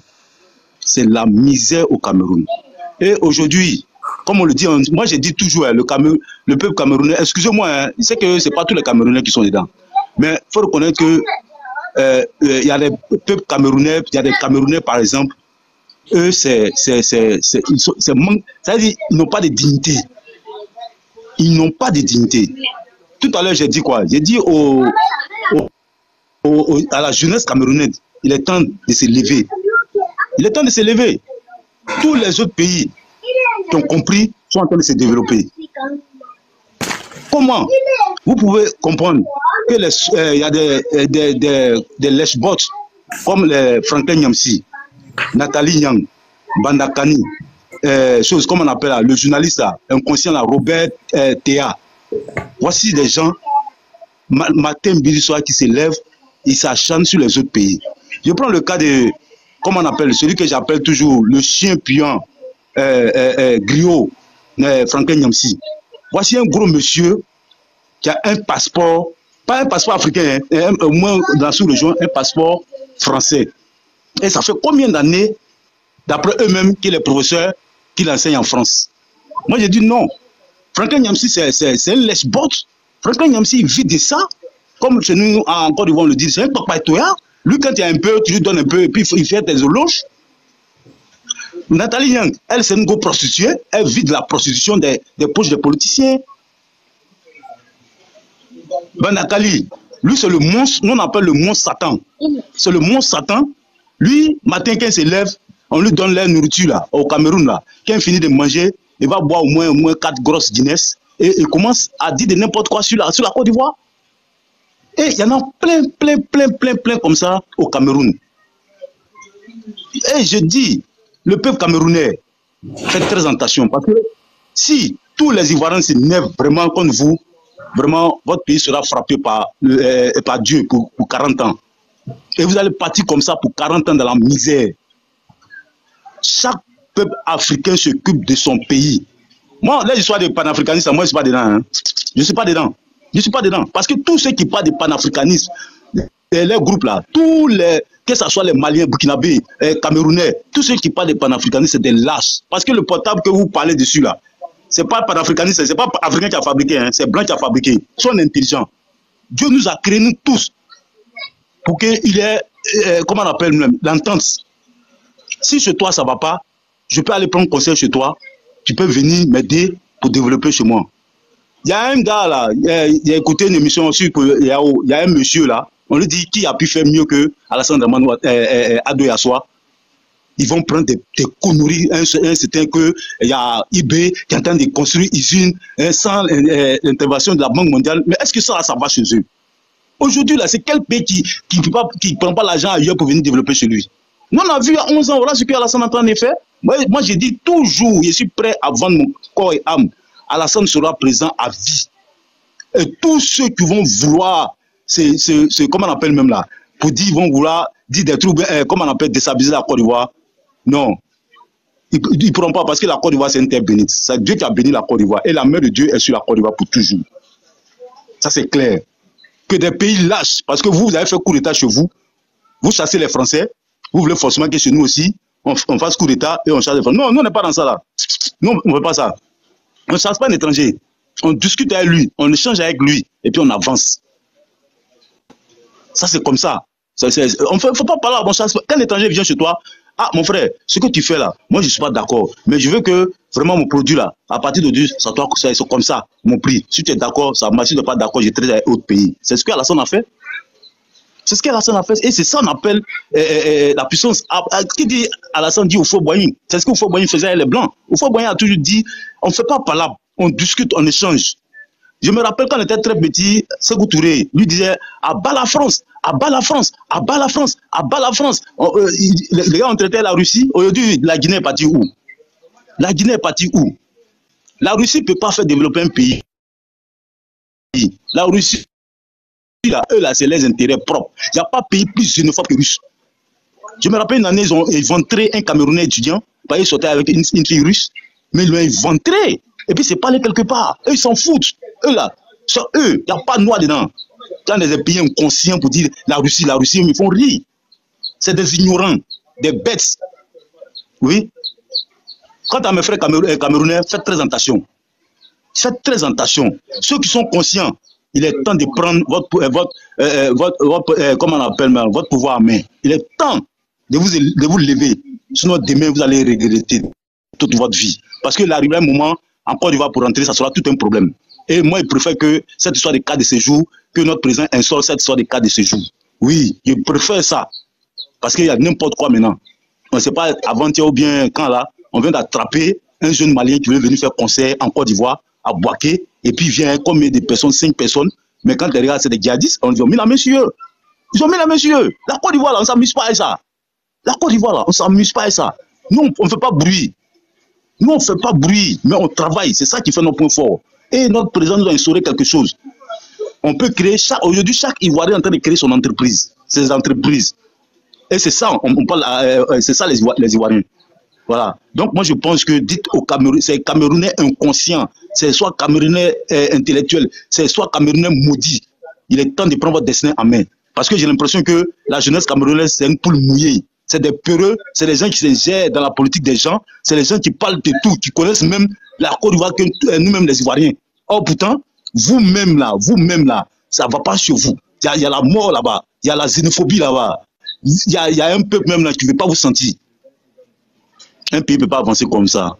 C'est la misère au Cameroun. Et aujourd'hui, comme on le dit, moi j'ai dit toujours, hein, le, Cameroun, le peuple camerounais, excusez-moi, hein, je sais que c'est pas tous les Camerounais qui sont dedans, mais il faut reconnaître que euh, euh, il y a des peuples camerounais, il y a des Camerounais par exemple, eux, c'est, c'est, c'est, c'est, c'est-à-dire, ils n'ont pas de dignité. Ils n'ont pas de dignité. Tout à l'heure, j'ai dit quoi? J'ai dit au, à la jeunesse camerounaise, il est temps de se lever. Il est temps de se lever. Tous les autres pays qui ont compris sont en train de se développer. Comment vous pouvez comprendre qu'il euh, y a des, euh, des, des, lèche-bots comme les Franklin Nyamsi, Nathalie Nyang, Bandakani, euh, comme on appelle le journaliste inconscient Robert euh, Théa. Voici des gens, matin, midi, soir, qui se lèvent il s'acharne sur les autres pays. Je prends le cas de, comment on appelle, celui que j'appelle toujours le chien puant, euh, euh, euh griot, Franklin Nyamsi. Voici un gros monsieur qui a un passeport, pas un passeport africain, hein, au moins dans la sous-région, un passeport français. Et ça fait combien d'années, d'après eux-mêmes, qu'il est professeur, qu'il enseigne en France? Moi, j'ai dit non. Franklin Nyamsi, c'est un lèche-bot. Franklin il vit de ça. Comme chez nous, en Côte d'Ivoire, le dit, c'est un topaitoya. Lui, quand il y a un peu, tu lui donnes un peu, et puis il fait des éloges. Nathalie Yang, elle, c'est une go prostituée. Elle vit de la prostitution des, des poches des politiciens. Ben Nathalie, lui, c'est le monstre, nous on appelle le monstre Satan. C'est le monstre Satan. Lui, matin, quand il se lève, on lui donne la nourriture là, au Cameroun là. Quand il finit de manger, il va boire au moins, au moins quatre grosses Guinness et il commence à dire de n'importe quoi sur la, sur la Côte d'Ivoire. Et il y en a plein, plein, plein, plein, plein comme ça au Cameroun. Et je dis, le peuple camerounais, faites très attention parce que si tous les Ivoiriens se lèvent vraiment comme vous, vraiment, votre pays sera frappé par, euh, par Dieu pour, pour 40 ans. Et vous allez partir comme ça pour 40 ans dans la misère. Chaque peuple africain s'occupe de son pays. Moi, l'histoire des panafricanistes, moi, je ne suis pas dedans. Hein. Je ne suis pas dedans. Je ne suis pas dedans. Parce que tous ceux qui parlent de panafricanisme, les groupes là, tous les, que ce soit les Maliens, Burkinabés, eh, Camerounais, tous ceux qui parlent de panafricanisme, c'est des lâches. Parce que le portable que vous parlez dessus là, c'est pas panafricaniste, c'est pas africain qui a fabriqué, hein, c'est blanc qui a fabriqué. Ils sont intelligents. Dieu nous a créés, nous tous, pour qu'il ait, euh, comment on appelle l'entente. Si chez toi ça va pas, je peux aller prendre conseil chez toi, tu peux venir m'aider pour développer chez moi. Il y a un gars là, il a, écouté une émission aussi, il y, a, il y a un monsieur là, on lui dit qui a pu faire mieux que Alassane Dramane euh, euh, Ado Yassoua. Ils vont prendre des, des conneries, un, un certain que il y a IB qui est en train de construire usine hein, sans euh, l'intervention de la Banque mondiale. Mais est-ce que ça, ça va chez eux? Aujourd'hui, là, c'est quel pays qui ne qui prend pas l'argent ailleurs pour venir développer chez lui? Nous, on a vu à 11 ans, voilà ce que Alassane est en train de faire. Moi, moi j'ai dit toujours, je suis prêt à vendre mon corps et âme. Alassane sera présent à vie. Et tous ceux qui vont vouloir, c'est comment on appelle même là, pour dire ils vont vouloir dire des trucs, euh, comment on appelle, déstabiliser la Côte d'Ivoire, non. Ils ne pourront pas parce que la Côte d'Ivoire, c'est une terre bénite. C'est Dieu qui a béni la Côte d'Ivoire. Et la main de Dieu est sur la Côte d'Ivoire pour toujours. Ça, c'est clair. Que des pays lâchent, parce que vous, vous avez fait coup d'État chez vous, vous chassez les Français, vous voulez forcément que chez nous aussi, on, on fasse coup d'État et on chasse les Français. Non, nous, on n'est pas dans ça là. Non, on ne veut pas ça. On ne chasse pas un étranger. On discute avec lui, on échange avec lui, et puis on avance. Ça, c'est comme ça. ça on ne faut pas parler à bon chasse. Quand l'étranger vient chez toi, ah, mon frère, ce que tu fais là, moi, je ne suis pas d'accord. Mais je veux que vraiment mon produit là, à partir d'aujourd'hui, ça doit ça, comme ça, mon prix. Si tu es d'accord, ça marche. Si tu n'es pas d'accord, je traite avec d'autres pays. C'est ce qu'Alassane a fait. C'est ce qu'Alassane a fait. Et c'est ça qu'on appelle euh, euh, euh, la puissance. Ah, ah, qui dit Alassane dit au faux Boigny. C'est ce faux Boigny faisait avec les Blancs. Faux Boigny a toujours dit on ne fait pas palabre, on discute, on échange. Je me rappelle quand on était très petit, Sekou Touré lui disait à bas la France, à bas la France, à bas la France, à bas la France. Les gars ont traité la Russie. Aujourd'hui, la Guinée est partie où? La Guinée est partie où? La Russie ne peut pas faire développer un pays. La Russie, là, eux, là, c'est les intérêts propres. Il n'y a pas pays plus xénophobe que russe. Je me rappelle une année, ils ont éventré un Camerounais étudiant, parce qu'il sortait avec une, une fille russe, mais ils l'ont éventré. Et puis, c'est pas allé quelque part. Eux, ils s'en foutent. Eux, là, c'est eux, il n'y a pas de noix dedans. Quand des pays inconscients pour dire la Russie, la Russie, ils font rire. C'est des ignorants, des bêtes. Oui. Quant à mes frères euh, camerounais, faites très attention. Faites très attention. Ceux qui sont conscients, il est temps de prendre votre, euh, votre, euh, votre, comment on appelle, votre pouvoir en main. Il est temps de vous, de vous lever. Sinon, demain, vous allez regretter toute votre vie. Parce que l'arrivée un moment, encore il va pour rentrer, ça sera tout un problème. Et moi, je préfère que cette histoire de cas de séjour, que notre président instaure cette histoire de cas de séjour. Oui, je préfère ça. Parce qu'il y a n'importe quoi maintenant. On ne sait pas avant-hier ou bien quand là, on vient d'attraper un jeune Malien qui veut venir faire concert en Côte d'Ivoire, à Boaké, et puis vient combien de personnes? Cinq personnes. Mais quand tu regardes, c'est des djihadistes, on dit, mis la main sur eux. Ils ont mis la main sur eux. La Côte d'Ivoire, là, on s'amuse pas à ça. La Côte d'Ivoire, là, on s'amuse pas à ça. Nous, on ne fait pas bruit. Nous, on ne fait pas bruit, mais on travaille. C'est ça qui fait nos points forts. Et notre président nous a instauré quelque chose. On peut créer, aujourd'hui, chaque Ivoirien est en train de créer son entreprise, ses entreprises. Et c'est ça, on, parle, euh, euh, c'est ça les, les Ivoiriens. Voilà. Donc moi je pense que dites aux Camerounais, c'est Camerounais inconscient, c'est soit Camerounais euh, intellectuel, c'est soit Camerounais maudit. Il est temps de prendre votre destin en main. Parce que j'ai l'impression que la jeunesse camerounaise, c'est une poule mouillée. C'est des peureux, c'est des gens qui se gèrent dans la politique des gens, c'est des gens qui parlent de tout, qui connaissent même la Côte d'Ivoire que nous-mêmes les Ivoiriens. Or pourtant, vous-même là, vous-même là, ça ne va pas sur vous. Il y, a la mort là-bas, il y a la xénophobie là-bas, il y, y a, un peuple même là qui ne veut pas vous sentir. Un pays ne peut pas avancer comme ça.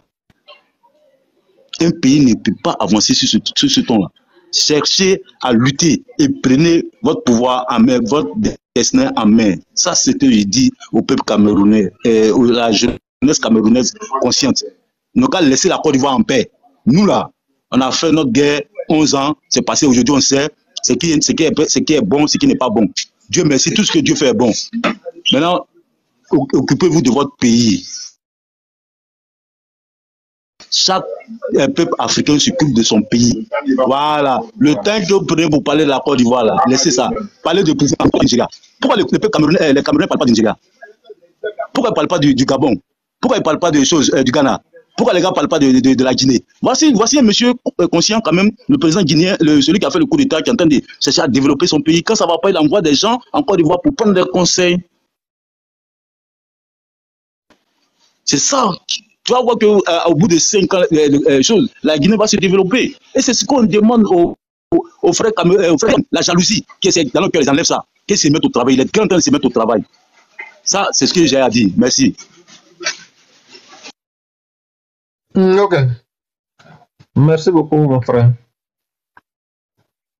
Un pays ne peut pas avancer sur ce, ton-là. Cherchez à lutter et prenez votre pouvoir en main, votre destin en main. Ça, c'est ce que je dis au peuple camerounais, et à la jeunesse camerounaise consciente. Nous qu'à laisser la Côte d'Ivoire en paix. Nous, là, on a fait notre guerre 11 ans, c'est passé, aujourd'hui on sait ce qui, ce, qui est, ce qui est bon, ce qui n'est pas bon. Dieu merci, tout ce que Dieu fait est bon. Maintenant, occupez-vous de votre pays. Chaque euh, peuple africain s'occupe de son pays. Voilà. Le temps que vous prenez pour parler de la Côte d'Ivoire, là, laissez ça. Parlez de pouvoir du Nigeria. Pourquoi les, peuples camerounais, euh, les Camerounais ne parlent pas du Nigeria Pourquoi ils ne parlent pas du, Gabon? Pourquoi ils ne parlent pas des choses euh, du Ghana? Pourquoi les gars ne parlent pas de, de, la Guinée? Voici, voici un monsieur conscient quand même, le président guinéen, celui qui a fait le coup d'État, qui est en train de chercher à développer son pays. Quand ça ne va pas, il envoie des gens en Côte d'Ivoire pour prendre des conseils. C'est ça tu vas voir qu'au euh, bout de 5 ans, euh, euh, la Guinée va se développer. Et c'est ce qu'on demande aux, frères, aux, frères, la jalousie, qui est dans cœur, ils enlèvent ça, qu'ils se mettent au travail. Il est grand se mettre au travail. Ça, c'est ce que j'ai à dire. Merci. Hmm, ok. Merci beaucoup, mon frère.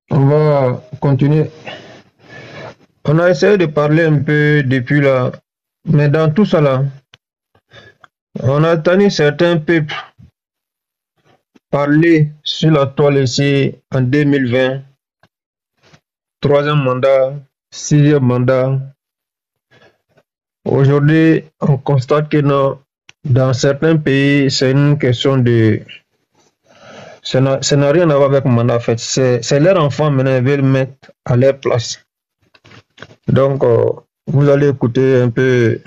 On va continuer. On a essayé de parler un peu depuis là, mais dans tout ça là, on a entendu certains peuples parler sur la toile ici en 2020, troisième mandat, sixième mandat. Aujourd'hui, on constate que dans certains pays, c'est une question de... Ça n'a rien à voir avec le mandat fait. C'est leur enfant maintenant, veulent mettre à leur place. Donc, euh, vous allez écouter un peu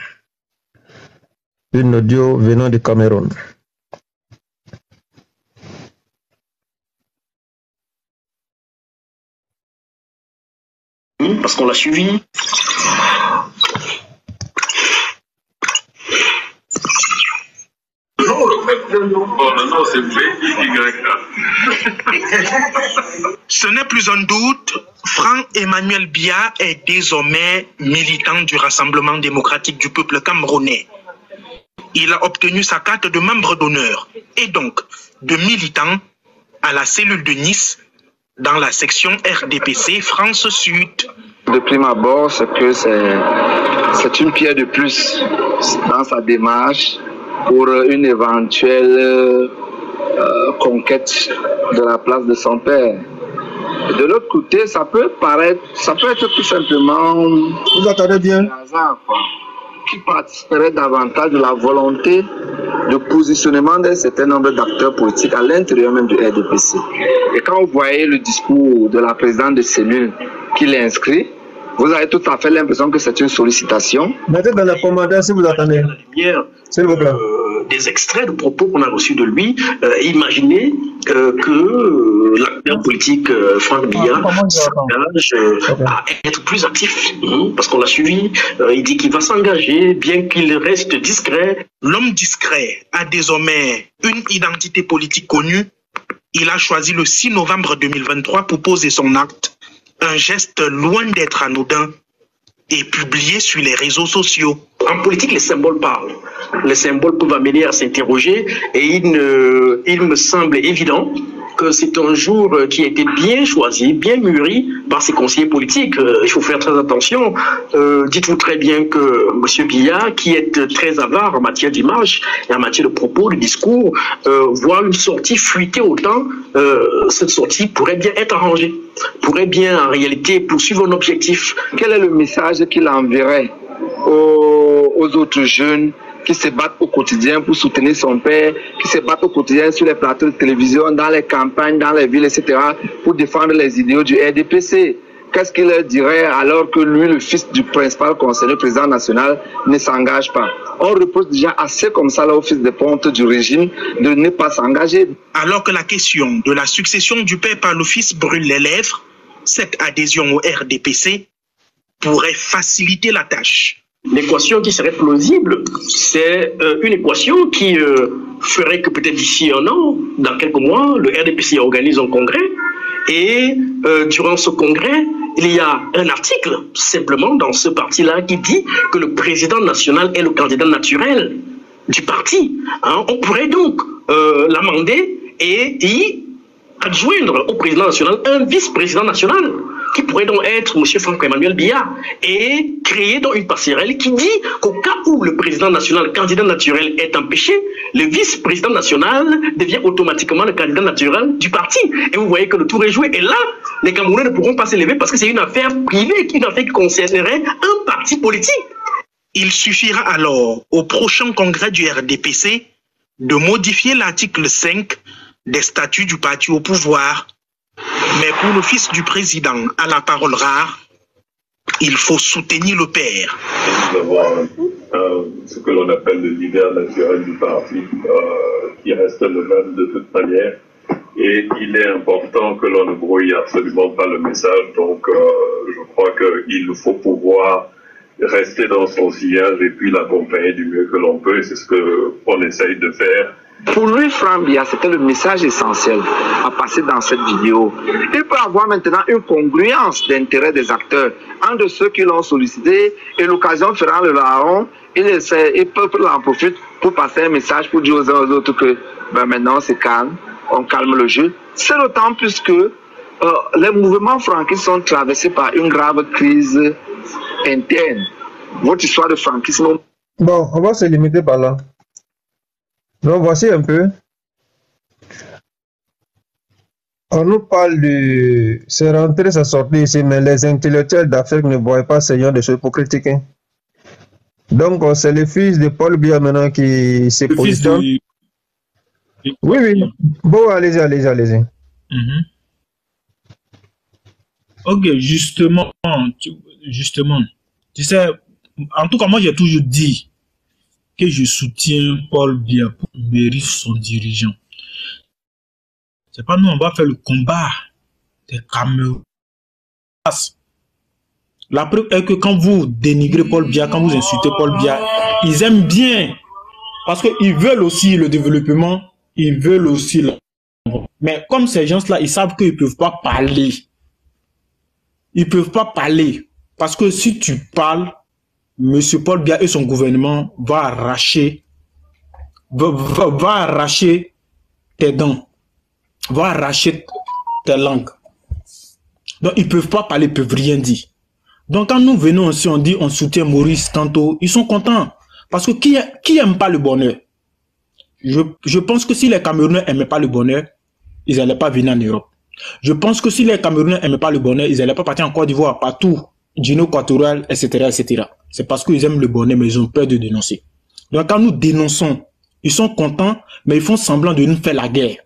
une audio venant du Cameroun. Parce qu'on l'a suivi. Ce n'est plus un doute, Franck Emmanuel Bia est désormais militant du Rassemblement démocratique du peuple camerounais il a obtenu sa carte de membre d'honneur et donc de militant à la cellule de Nice dans la section RDPC France Sud. De prime abord, c'est que c'est une pierre de plus dans sa démarche pour une éventuelle euh, conquête de la place de son père. De l'autre côté, ça peut paraître, ça peut être tout simplement. Vous attendez bien? Qui participerait davantage de la volonté de positionnement d'un certain nombre d'acteurs politiques à l'intérieur même du RDPC. Et quand vous voyez le discours de la présidente de cellule qui l'inscrit, vous avez tout à fait l'impression que c'est une sollicitation. Mettez dans la commandant si vous attendez. S'il vous plaît. Euh, des extraits de propos qu'on a reçus de lui. Euh, imaginez euh, que l'acteur politique Franck Bia s'engage à être plus actif, hein, parce qu'on l'a suivi. il dit qu'il va s'engager, bien qu'il reste discret. L'homme discret a désormais une identité politique connue. Il a choisi le 6 novembre 2023 pour poser son acte un geste loin d'être anodin et publié sur les réseaux sociaux. En politique, les symboles parlent. Les symboles peuvent amener à s'interroger et il, il me semble évident que c'est un jour qui a été bien choisi, bien mûri par ses conseillers politiques. Euh, il faut faire très attention. Euh, dites-vous très bien que M. Billard, qui est très avare en matière d'image et en matière de propos, de discours, euh, voit une sortie fuiter autant. cette sortie pourrait bien être arrangée, pourrait bien en réalité poursuivre un objectif. Quel est le message qu'il enverrait aux autres jeunes qui se battent au quotidien pour soutenir son père, qui se battent au quotidien sur les plateaux de télévision, dans les campagnes, dans les villes, etc., pour défendre les idéaux du RDPC. Qu'est-ce qu'il leur dirait alors que lui, le fils du principal conseiller président national, ne s'engage pas? On repose déjà assez comme ça là au fils de ponte du régime de ne pas s'engager. Alors que la question de la succession du père par le fils brûle les lèvres, cette adhésion au RDPC pourrait faciliter la tâche. L'équation qui serait plausible, c'est euh, une équation qui euh, ferait que peut-être d'ici un an, dans quelques mois, le RDPC organise un congrès et euh, durant ce congrès, il y a un article simplement dans ce parti-là qui dit que le président national est le candidat naturel du parti. Hein. On pourrait donc l'amender et y adjoindre au président national un vice-président national qui pourrait donc être M. Franck-Emmanuel Biya, et créer donc une passerelle qui dit qu'au cas où le président national, candidat naturel, est empêché, le vice-président national devient automatiquement le candidat naturel du parti. Et vous voyez que le tour est joué. Et là, les Camerounais ne pourront pas s'élever parce que c'est une affaire privée, une affaire qui concernerait un parti politique. Il suffira alors au prochain congrès du RDPC de modifier l'article 5 des statuts du parti au pouvoir mais pour le fils du président à la parole rare, il faut soutenir le père. Nous avons ce que l'on appelle le leader naturel du parti, euh, qui reste le même de toute manière. Et il est important que l'on ne brouille absolument pas le message. Donc, euh, je crois qu'il faut pouvoir rester dans son sillage et puis l'accompagner du mieux que l'on peut. C'est ce qu'on essaye de faire pour lui, Franck c'était le message essentiel à passer dans cette vidéo. Il peut avoir maintenant une congruence d'intérêt des acteurs entre ceux qui l'ont sollicité et l'occasion fera le larron. Il essaie, et peuple en profite pour passer un message pour dire aux uns aux autres que ben maintenant c'est calme, on calme le jeu. C'est d'autant plus que euh, les mouvements franquistes sont traversés par une grave crise interne. Votre histoire de franquisme. Bon, on va se limiter par là. Donc voici un peu. On nous parle de c'est rentré, c'est sorti ici, mais les intellectuels d'Afrique ne voient pas genre de choses pour critiquer. Donc c'est le fils de Paul Biya maintenant qui se positionne. Oui, oui. Bon, allez-y, allez-y, allez-y. Mhm. Ok, justement, justement, tu sais, en tout cas, moi j'ai toujours dit, que je soutiens Paul Biya pour mérite son dirigeant. C'est pas nous, on va faire le combat des Cameroun. La preuve est que quand vous dénigrez Paul Biya, quand vous insultez Paul Biya, ils aiment bien. Parce qu'ils veulent aussi le développement, ils veulent aussi le... Mais comme ces gens-là, ils savent qu'ils ne peuvent pas parler. Ils ne peuvent pas parler. Parce que si tu parles, Monsieur Paul Biya et son gouvernement va arracher, va, arracher tes dents, va arracher tes langues. Donc ils peuvent pas parler, ils peuvent rien dire. Donc quand nous venons aussi, on dit on soutient Maurice Kanto, ils sont contents. Parce que qui, qui pas le bonheur? Je, je pense que si les Camerounais n'aimaient pas le bonheur, ils n'allaient pas venir en Europe. Je pense que si les Camerounais n'aimaient pas le bonheur, ils n'allaient pas partir en Côte d'Ivoire, partout, Gino Quatoral, etc., etc. C'est parce qu'ils aiment le bonheur, mais ils ont peur de dénoncer. Donc quand nous dénonçons, ils sont contents, mais ils font semblant de nous faire la guerre.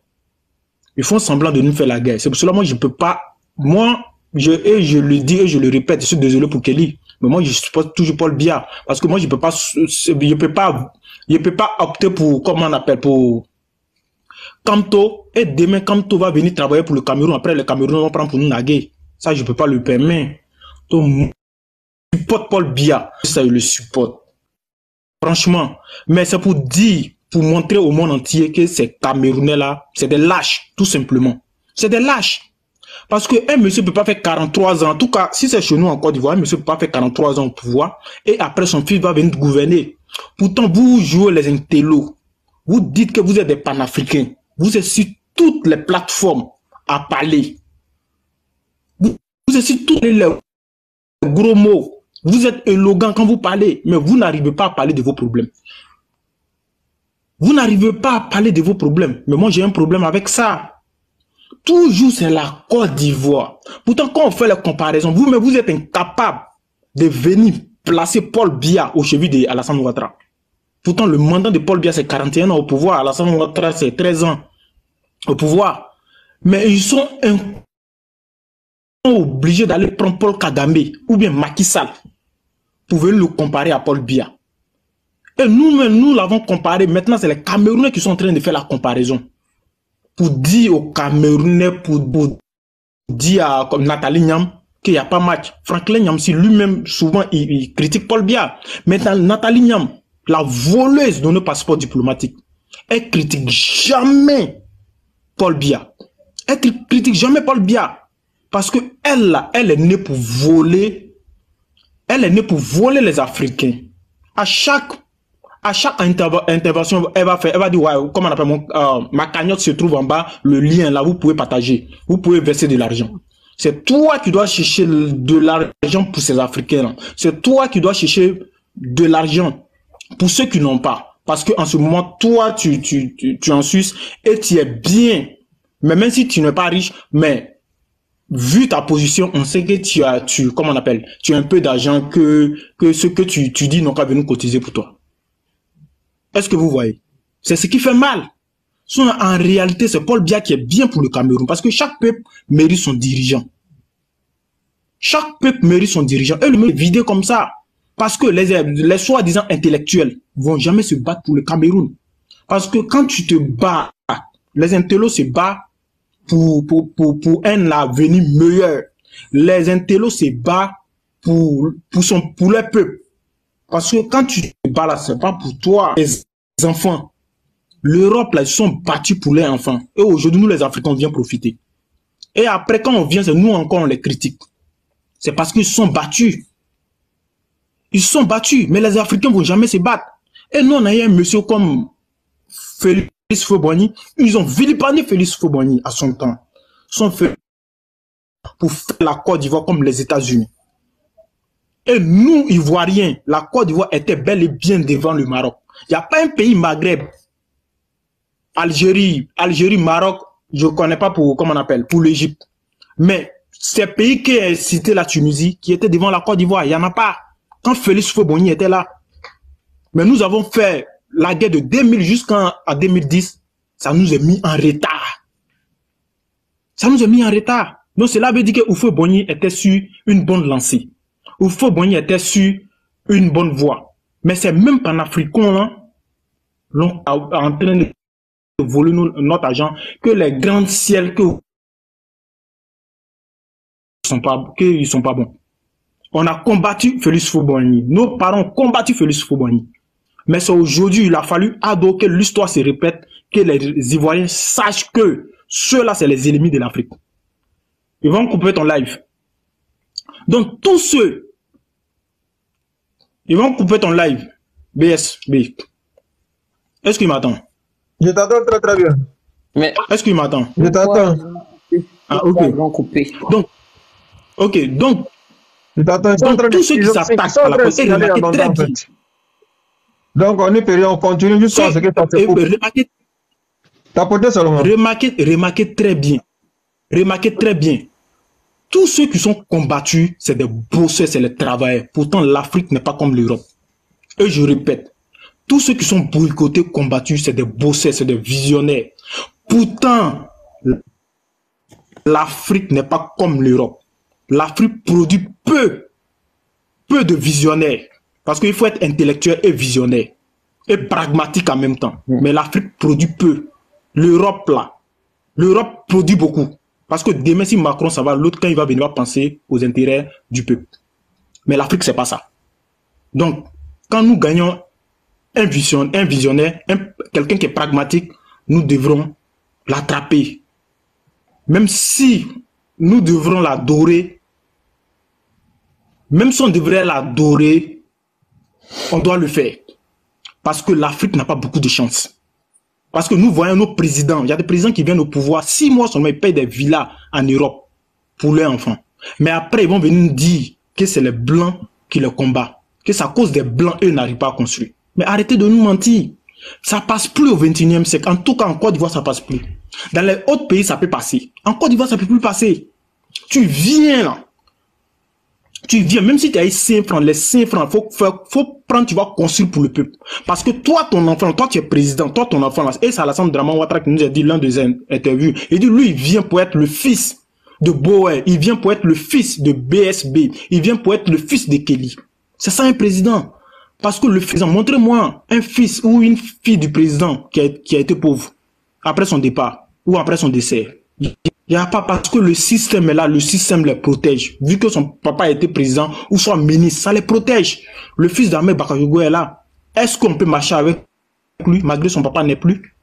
Ils font semblant de nous faire la guerre. C'est pour cela moi je peux pas. Moi, je, je le dis et je le répète, je suis désolé pour Kelly, mais moi je supporte toujours Paul Biya. Parce que moi je peux pas je peux pas je peux pas opter pour comment on appelle pour Kamto et demain Kamto va venir travailler pour le Cameroun. Après le Cameroun va prendre pour nous naguer. Ça je peux pas le permettre. Donc supporte Paul Biya, ça le supporte. Franchement, mais c'est pour dire, pour montrer au monde entier que ces Camerounais-là, c'est des lâches, tout simplement. C'est des lâches. Parce que un monsieur peut pas faire 43 ans, en tout cas, si c'est chez nous en Côte d'Ivoire, un monsieur peut pas faire 43 ans au pouvoir, et après son fils va venir gouverner. Pourtant, vous jouez les intellos. Vous dites que vous êtes des panafricains. Vous êtes sur toutes les plateformes à parler. Vous, vous êtes sur toutes les gros mots. Vous êtes élogant quand vous parlez, mais vous n'arrivez pas à parler de vos problèmes. Vous n'arrivez pas à parler de vos problèmes. Mais moi, j'ai un problème avec ça. Toujours, c'est la Côte d'Ivoire. Pourtant, quand on fait la comparaison, vous, mais vous êtes incapable de venir placer Paul Biya au cheville d'Alassane Ouattara. Pourtant, le mandat de Paul Biya, c'est 41 ans au pouvoir. Alassane Ouattara, c'est 13 ans au pouvoir. Mais ils sont obligés d'aller prendre Paul Kagame ou bien Macky Sall pour venir le comparer à Paul Biya. Et nous-mêmes, nous l'avons comparé. Maintenant, c'est les Camerounais qui sont en train de faire la comparaison. Pour dire aux Camerounais, pour, dire à Nathalie Niam qu'il n'y a pas match. Franklin Niam, lui-même, souvent, il, critique Paul Biya. Maintenant, Nathalie Niam, la voleuse de nos passeports diplomatiques, elle critique jamais Paul Biya. Elle critique jamais Paul Biya. Parce que elle, elle est née pour voler. Elle est née pour voler les Africains. À chaque à chaque intervention, elle va faire, elle va dire, ouais, comment on appelle mon, euh, ma cagnotte se trouve en bas, le lien là, vous pouvez partager, vous pouvez verser de l'argent. C'est toi qui dois chercher de l'argent pour ces Africains. C'est toi qui dois chercher de l'argent pour ceux qui n'ont pas. Parce que en ce moment, toi, tu, tu, tu, tu en Suisse et tu es bien. Mais même si tu n'es pas riche, mais vu ta position, on sait que tu as, tu, comment on appelle, tu as un peu d'argent que, que ce que tu, tu dis n'ont qu'à venir cotiser pour toi. Est-ce que vous voyez? C'est ce qui fait mal. En réalité, c'est Paul Biya qui est bien pour le Cameroun parce que chaque peuple mérite son dirigeant. Chaque peuple mérite son dirigeant. Et le met vidé comme ça. Parce que les, les soi-disant intellectuels vont jamais se battre pour le Cameroun. Parce que quand tu te bats, les intellos se battent pour, pour, pour, pour un avenir meilleur. Les intellos se battent pour, pour, son, pour leur peuple. Parce que quand tu te bats là, c'est pas pour toi, les enfants. L'Europe, là, ils sont battus pour les enfants. Et aujourd'hui, nous, les Africains, on vient profiter. Et après, quand on vient, c'est nous encore, on les critique. C'est parce qu'ils sont battus. Ils sont battus, mais les Africains vont jamais se battre. Et nous, on a eu un monsieur comme Félix Foboni. Ils ont vilipendé Félix Foboni à son temps. Son fait pour faire la Côte d'Ivoire comme les États-Unis. Et nous, Ivoiriens, la Côte d'Ivoire était bel et bien devant le Maroc. Il n'y a pas un pays Maghreb, Algérie, Algérie, Maroc, je ne connais pas pour, comment on appelle, pour l'Égypte. Mais ces pays qui est cité la Tunisie, qui était devant la Côte d'Ivoire, il n'y en a pas. Quand Félix Foboni était là. Mais nous avons fait la guerre de 2000 jusqu'à 2010. Ça nous a mis en retard. Ça nous a mis en retard. Donc cela veut dire que Oufo Boni était sur une bonne lancée. Oufo Boni était sur une bonne voie. Mais c'est même panafricains là, en train de voler notre argent que les grands ciels que sont pas, sont pas bons. On a combattu Félix Fouboigny. Nos parents ont combattu Félix Fouboigny. Mais c'est aujourd'hui, il a fallu adorer que l'histoire se répète, que les Ivoiriens sachent que ceux-là, c'est les ennemis de l'Afrique. Ils vont couper ton live. Donc, tous ceux ils vont couper ton live. BS, B. Est-ce qu'il m'attend? Je t'attends très très bien. Mais est-ce qu'il m'attend? Je t'attends. Ah, ok. Ils vont couper? Donc, ok, donc, je t'attends. Donc, tous ceux qui s'attaquent à la police, très bien. Donc, on est payé, on continue jusqu'à ce que ça se coupe. Remarquez, Tapoter seulement. Remarquez, remarquez très bien. Remarquez très bien. Tous ceux qui sont combattus, c'est des bosseurs, c'est les travailleurs. Pourtant, l'Afrique n'est pas comme l'Europe. Et je répète, tous ceux qui sont boycottés, combattus, c'est des bosseurs, c'est des visionnaires. Pourtant, l'Afrique n'est pas comme l'Europe. L'Afrique produit peu, peu de visionnaires. Parce qu'il faut être intellectuel et visionnaire. Et pragmatique en même temps. Mais l'Afrique produit peu. L'Europe, là, l'Europe produit beaucoup. Parce que demain, si Macron, ça va, l'autre, quand il va venir, va penser aux intérêts du peuple. Mais l'Afrique, c'est pas ça. Donc, quand nous gagnons un, vision, un visionnaire, quelqu'un qui est pragmatique, nous devrons l'attraper. Même si nous devrons l'adorer, même si on devrait l'adorer, on doit le faire. Parce que l'Afrique n'a pas beaucoup de chance. Parce que nous voyons nos présidents, il y a des présidents qui viennent au pouvoir, six mois seulement, ils payent des villas en Europe pour leurs enfants. Mais après, ils vont venir nous dire que c'est les Blancs qui les combattent, que c'est à cause des Blancs, eux n'arrivent pas à construire. Mais arrêtez de nous mentir. Ça passe plus au 21e siècle. En tout cas, en Côte d'Ivoire, ça passe plus. Dans les autres pays, ça peut passer. En Côte d'Ivoire, ça peut plus passer. Tu viens là. Tu viens, même si tu as 5 francs, les 5 francs, faut, faut, faut prendre, tu vas construire pour le peuple. Parce que toi, ton enfant, toi, tu es président, toi, ton enfant, et c'est Alassane Draman Ouattara qui nous a dit l'un des interviews. Il dit, lui, il vient pour être le fils de Boer, il vient pour être le fils de BSB, il vient pour être le fils de Kelly. C'est ça un président. Parce que le président, montrez-moi un fils ou une fille du président qui a, qui a été pauvre après son départ ou après son décès. N'y a pas parce que le système est là, le système les protège. Vu que son papa été président ou soit ministre, ça les protège. Le fils d'Ahmed Bakajogo est là. Est-ce qu'on peut marcher avec lui malgré son papa n'est plus?